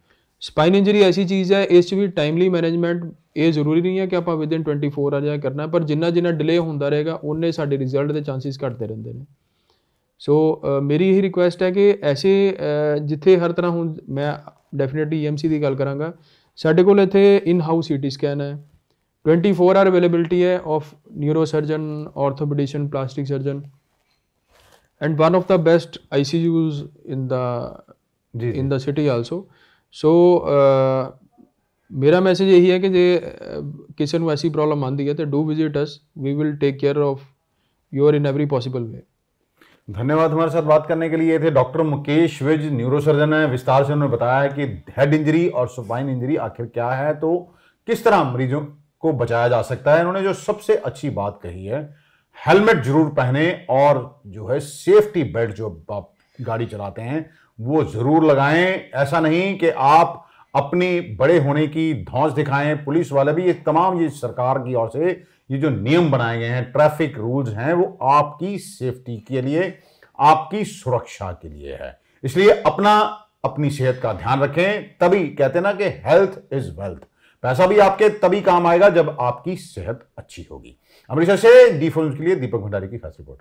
ਸਪਾਈਨ ਇੰਜਰੀ ਐਸੀ ਚੀਜ਼ ਹੈ ਇਸ 'ਚ ਵੀ ਟਾਈਮਲੀ ਮੈਨੇਜਮੈਂਟ ਇਹ ਜ਼ਰੂਰੀ ਨਹੀਂ ਹੈ ਕਿ ਆਪਾਂ ਵਿਦਿਨ 24 ਆਵਰ ਜਾਂ ਕਰਨਾ ਪਰ ਜਿੰਨਾ ਜਿੰਨਾ ਡਿਲੇ ਹੁੰਦਾ ਰਹੇਗਾ ਉਹਨੇ ਸਾਡੇ ਰਿਜ਼ਲਟ ਦੇ ਚਾਂਸਸ ਘਟਦੇ ਰਹਿੰਦੇ ਨੇ। ਸੋ ਮੇਰੀ ਇਹ ਰਿਕੁਐਸਟ ਹੈ ਕਿ ਐਸੇ ਜਿੱਥੇ ਹਰ ਤਰ੍ਹਾਂ ਹੁਣ ਮੈਂ ਡੈਫੀਨਿਟਲੀ ਈਐਮਸੀ ਦੀ ਗੱਲ ਕਰਾਂਗਾ ਸਾਡੇ ਕੋਲ ਇੱਥੇ ਇਨ ਹਾਊਸ ਸੀਟੀ ਸਕੈਨ ਹੈ 24 ਆਵਰ ਅਵੇਲੇਬਿਲਟੀ ਹੈ of neurosurgeon orthopaedician plastic surgeon and one of the best ICUs in the ji in the city also. So uh, ਮੇਰਾ ਮੈਸੇਜ ਇਹੀ ਹੈ ਕਿ ਜੇ ਅਹ, ਕਿਸੇ ਨੂੰ ਐਸੀ ਪ੍ਰੋਬਲਮ ਆਂਦੀ ਹੈ ਤੇ do visit us we will take care of your in every possible way धन्यवाद हमारे साथ बात करने के लिए। थे डॉक्टर मुकेश विज, न्यूरोसर्जन है। विस्तार से उन्होंने बताया कि हेड इंजरी और स्पाइन इंजरी आखिर क्या है तो किस तरह मरीजों को बचाया जा सकता है? उन्होंने जो सबसे अच्छी बात कही है, हेलमेट ज़रूर पहने और जो है सेफ्टी बेल्ट जो आप गाड़ी चलाते हैं, वो ज़रूर लगाएँ। ऐसा नहीं कि आप अपनी बड़े होने की धौंस दिखाएँ। पुलिस वाले भी, ये तमाम ये सरकार की ओर से ये जो नियम बनाए गए हैं, ट्रैफ़िक रूल्स हैं, वो आपकी सेफ्टी के लिए, आपकी सुरक्षा के लिए है। इसलिए अपना, अपनी सेहत का ध्यान रखें। तभी, कहते ना कि हेल्थ इज़ वेल्थ पैसा भी आपके, तभी काम आएगा जब आपकी सेहत अच्छी होगी। अमृतसर से डी के लिए दीपक भंडारी की खास रिपोर्ट